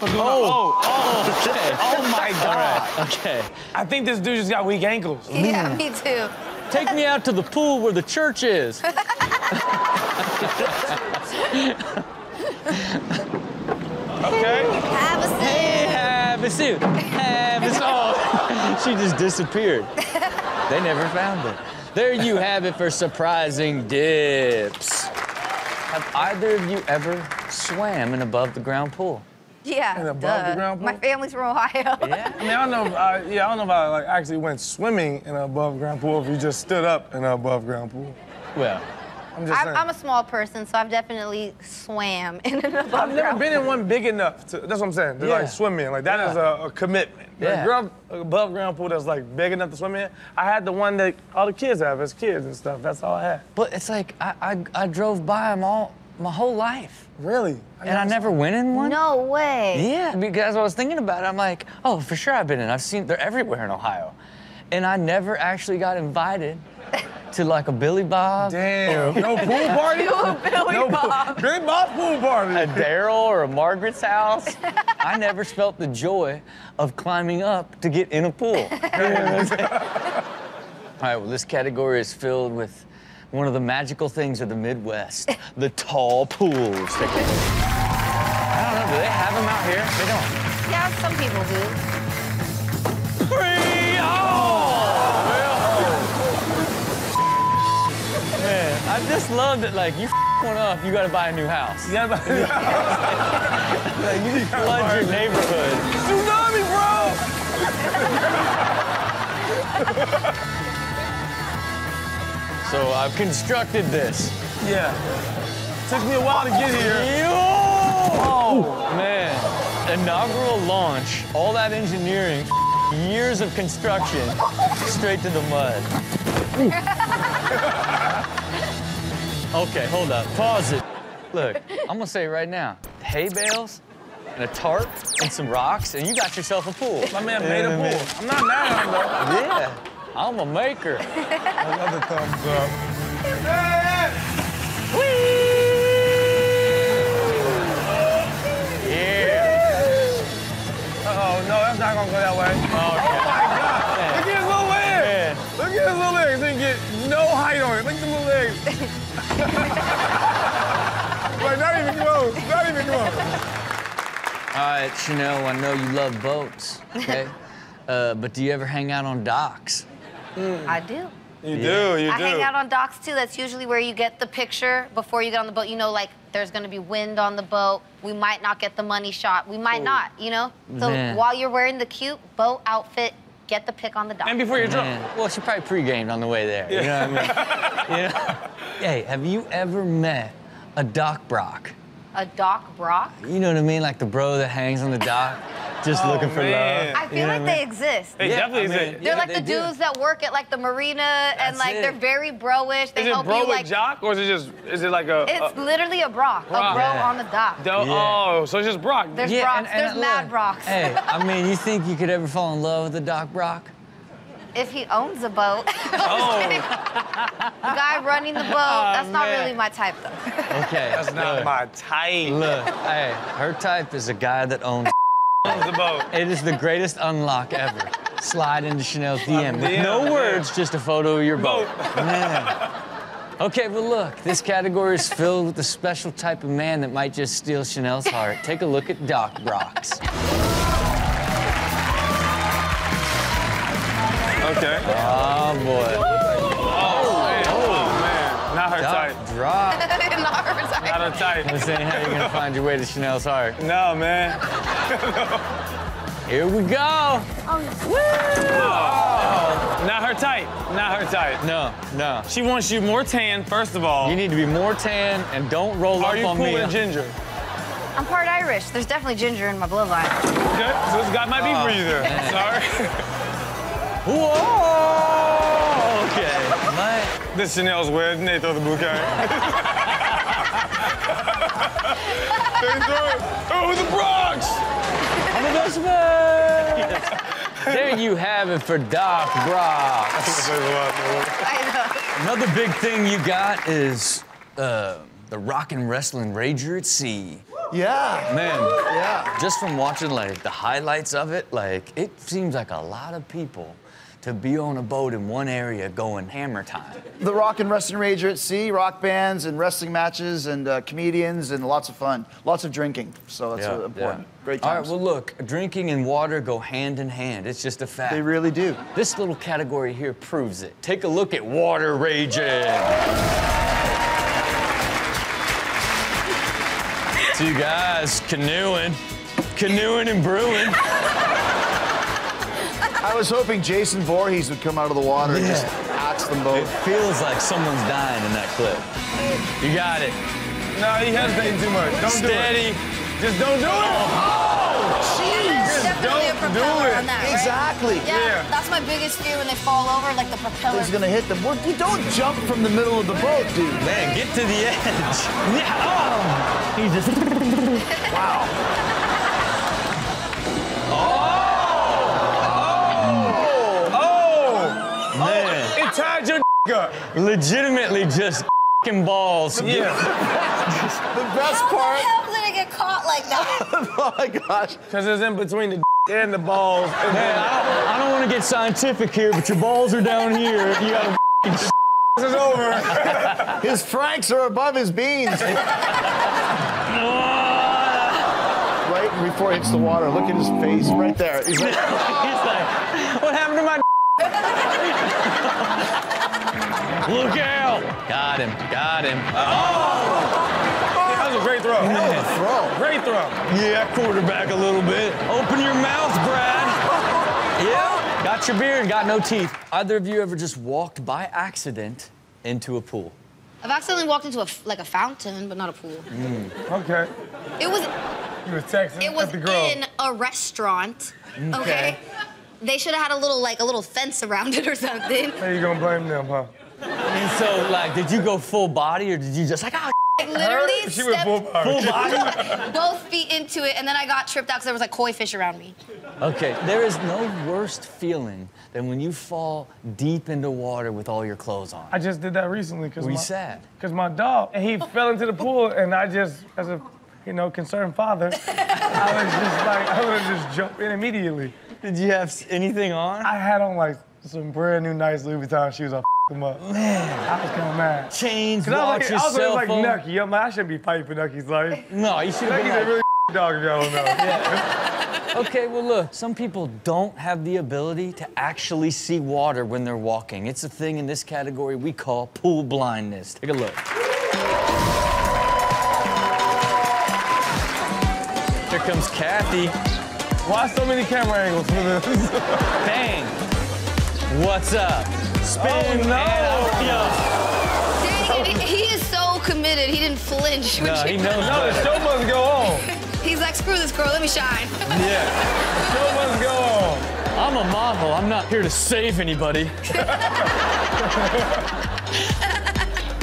Oh, oh, oh, Okay. oh my God. right. Okay. I think this dude just got weak ankles. Yeah, me hmm. too. Take me out to the pool where the church is. Okay. Have a Hey, seat. have a suit. Have a oh, She just disappeared. They never found her. There you have it for surprising dips. Have either of you ever swam in above the ground pool? Yeah, And above duh. the ground My family's from Ohio. Yeah. I mean, I don't know. If I, yeah, I don't know if I like actually went swimming in an above ground pool. If you just stood up in an above ground pool. Well, I'm just I'm. I'm a small person, so I've definitely swam in an above I've never ground been in one big enough. To, that's what I'm saying. To Yeah. like swim in. Like that is Yeah. a, a commitment. Yeah. The girl above ground pool that's like big enough to swim in. I had the one that all the kids have as kids and stuff. That's all I had. But it's like I, I, I drove by them all my whole life. Really? And I never went in one? No way. Yeah, because I was thinking about it. I'm like, oh, for sure I've been in. I've seen, they're everywhere in Ohio. And I never actually got invited to like a Billy Bob. Damn. or- No pool party? Billy no Bob. Pool, Billy Bob pool party. a Daryl or a Margaret's house. I never felt the joy of climbing up to get in a pool. You know what I'm saying? All right, well, this category is filled with one of the magical things of the Midwest the tall pools. Take a look. I don't know, do they have them out here? They don't. Yeah, some people do. Free! Oh! Man, I just love that, like, you f- one up, you gotta buy a new house. You gotta buy a new house. Like, you flood your neighborhood. Tsunami, bro! So I've constructed this. Yeah. Took me a while to get here. Oh, man. Inaugural launch, all that engineering, years of construction, straight to the mud. okay, hold up. Pause it. Look, I'm gonna say right now. Hay bales and a tarp and some rocks, and you got yourself a pool. My man made a pool. I'm not mad at him though. Yeah, I'm a maker. Another thumbs up. Yeah. Oh no, that's not gonna go that way. Oh, my God! Look at his little legs. Look at his little legs. He get no height on it. Look at the little legs. like not even close. Not even close. All right, Chanel, I know you love boats, okay? uh, but do you ever hang out on docks? Mm. I do. You Yeah. do. You I do. hang out on docks too. That's usually where you get the picture before you get on the boat. You know, like there's gonna be wind on the boat. We might not get the money shot. We might not, you know? So Man. while you're wearing the cute boat outfit, get the pic on the dock. and before you're drunk. Man, Well, she probably pre-gamed on the way there. You know what I mean? you know? Hey, have you ever met a dock brock? A Dock brock. You know what I mean? Like the bro that hangs on the dock, just Oh, looking for man. love. I You feel know like what I they exist. They Yeah, definitely I mean, exist. They're yeah, like they the do. dudes that work at like the marina and like it. they're very bro-ish. They Is it help bro you with like Jock or is it just is it like a? it's a literally a brock, Brock. a bro Yeah. on the dock. do- Yeah. Oh, so it's just Brock. There's Yeah, brocks. and- and There's look, mad brocks. Hey, I mean, you think you could ever fall in love with a Dock brock? If he owns a boat. Oh, The guy running the boat, oh, that's not really my type though. Okay. that's not look, my type. Look, hey, her type is a guy that owns. Owns the boat. It is the greatest unlock ever. Slide into Chanel's DM with no yeah. words, just a photo of your boat. Man. Okay, well, look, this category is filled with the special type of man that might just steal Chanel's heart. Take a look at Dock Brocks. Okay. Oh, boy. Oh, man. Oh, man. Not her Doc type. Drop. not her type. Not her type. I'm saying how you're gonna find your way to Chanel's heart. No, man. Here we go. Oh, oh. Not her type. Not her type. No, no. She wants you more tan, first of all. You need to be more tan and don't roll Are up you on cool me. with ginger? I'm part Irish. There's definitely ginger in my bloodline. Okay, so this guy might be oh. for you there. Oh. Sorry. Whoa! Okay. My, this Chanel's wedding, they throw the bouquet. they throw it. Oh, the Bronx! I'm the best man. there you have it for Dock Brock. I know. Another big thing you got is uh, the rock and wrestling Rager at Sea. Yeah. Man, Yeah. just from watching like the highlights of it, like it seems like a lot of people to be on a boat in one area going hammer time. The Rock and Wrestling Rager at Sea, rock bands and wrestling matches and uh, comedians and lots of fun. Lots of drinking. So that's uh, important. Great All right, well, look, drinking and water go hand in hand. It's just a fact. They really do. This little category here proves it. Take a look at water raging. Two guys canoeing, canoeing and brewing. I was hoping Jason Voorhees would come out of the water and just axe them both. It feels like someone's dying in that clip. You got it. No, he hesitating too much. Don't Steady. do it. Just don't do it. Oh, There's definitely a don't do propeller it. on that, right? Exactly. Yeah, Yeah. that's my biggest fear when they fall over, like the propeller. He's gonna hit them. Well, you don't jump from the middle of the boat, dude. Man, get to the edge. Yeah. Oh. He just. Wow. Up. Legitimately just f***ing balls. Yeah. The best How part. the hell did it get caught like that? oh my gosh. Because it's in between the and the balls. And Man, I don't, I don't want to get scientific here, but your balls are down here. You got to this is over. His franks are above his beans. right before he hits the water. Look at his face right there. He's like, He's like, what happened to my Look out! Got him, got him. Oh! oh! That was a great throw. hell of a throw. Great throw. Yeah, quarterback a little bit. Open your mouth, Brad. Yeah, got your beard, got no teeth. Either of you ever just walked by accident into a pool? I've accidentally walked into a like a fountain, but not a pool. Hmm. Okay. It was You was texting it was the girl. in a restaurant. Okay. Okay. They should have had a little like a little fence around it or something. How you gonna blame them, huh? And so, like, did you go full body or did you just like, ah, oh, Like literally She went stepped full body. full body? both feet into it, and then I got tripped out because there was like koi fish around me. Okay, there is no worst feeling than when you fall deep into water with all your clothes on. I just did that recently because Were you my, sad? Cause my dog, and he fell into the pool, and I just, as a, you know, concerned father, I was just like, I would have just jumped in immediately. Did you have anything on? I had on like some brand new nice Louis Vuitton shoes. I f***ed them up. Man, I was kind of mad. chains, Cause I was like, I was like phone. Nucky. I'm like, I shouldn't be fighting for Nucky's life. No, you should have Nucky's a really dog if y'all don't know. yeah. Okay, well, look, some people don't have the ability to actually see water when they're walking. It's a thing in this category we call pool blindness. Take a look. Here comes Kathy. Why so many camera angles for this? Bang. What's up? Spin Oh, no. and. Dang, he, he is so committed. He didn't flinch. when No, he knows no, the show must go on. He's like, screw this girl, let me shine. Yeah. The show must go on. I'm a model. I'm not here to save anybody.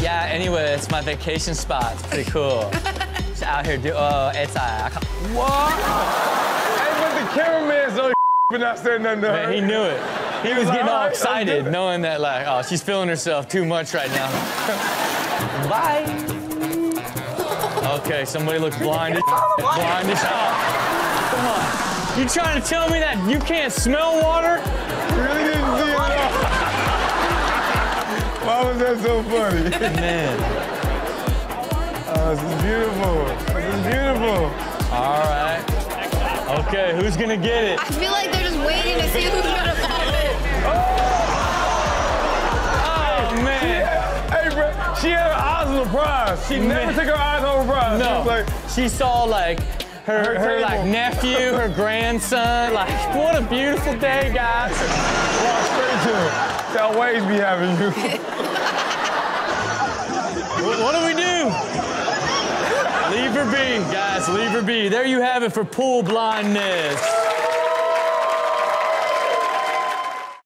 yeah, anyway, it's my vacation spot. It's pretty cool. Just out here do, oh, it's, uh, I ca- What? Hey, but the cameraman so but not saying nothing to her. Man, he knew it. He was like, getting "All all right, excited, knowing that, like, oh, she's feeling herself too much right now. Bye. Okay, somebody looks blind. blind as hell. Come on. You trying to tell me that you can't smell water? really didn't see it at all. Why was that so funny? Man. Oh, this is beautiful. This is beautiful. All right. Okay, who's gonna get it? I feel like they're just waiting to see who's gonna fall it. Oh man. Hey, bro, she had her eyes on the prize. She never took her eyes on the prize. She No, was like, she saw like her, Her her, like nephew, her grandson. Like, what a beautiful day, guys. walk straight to him. That waves be having you. What, what do we do? Be, guys. Leave her be. There you have it for pool blindness.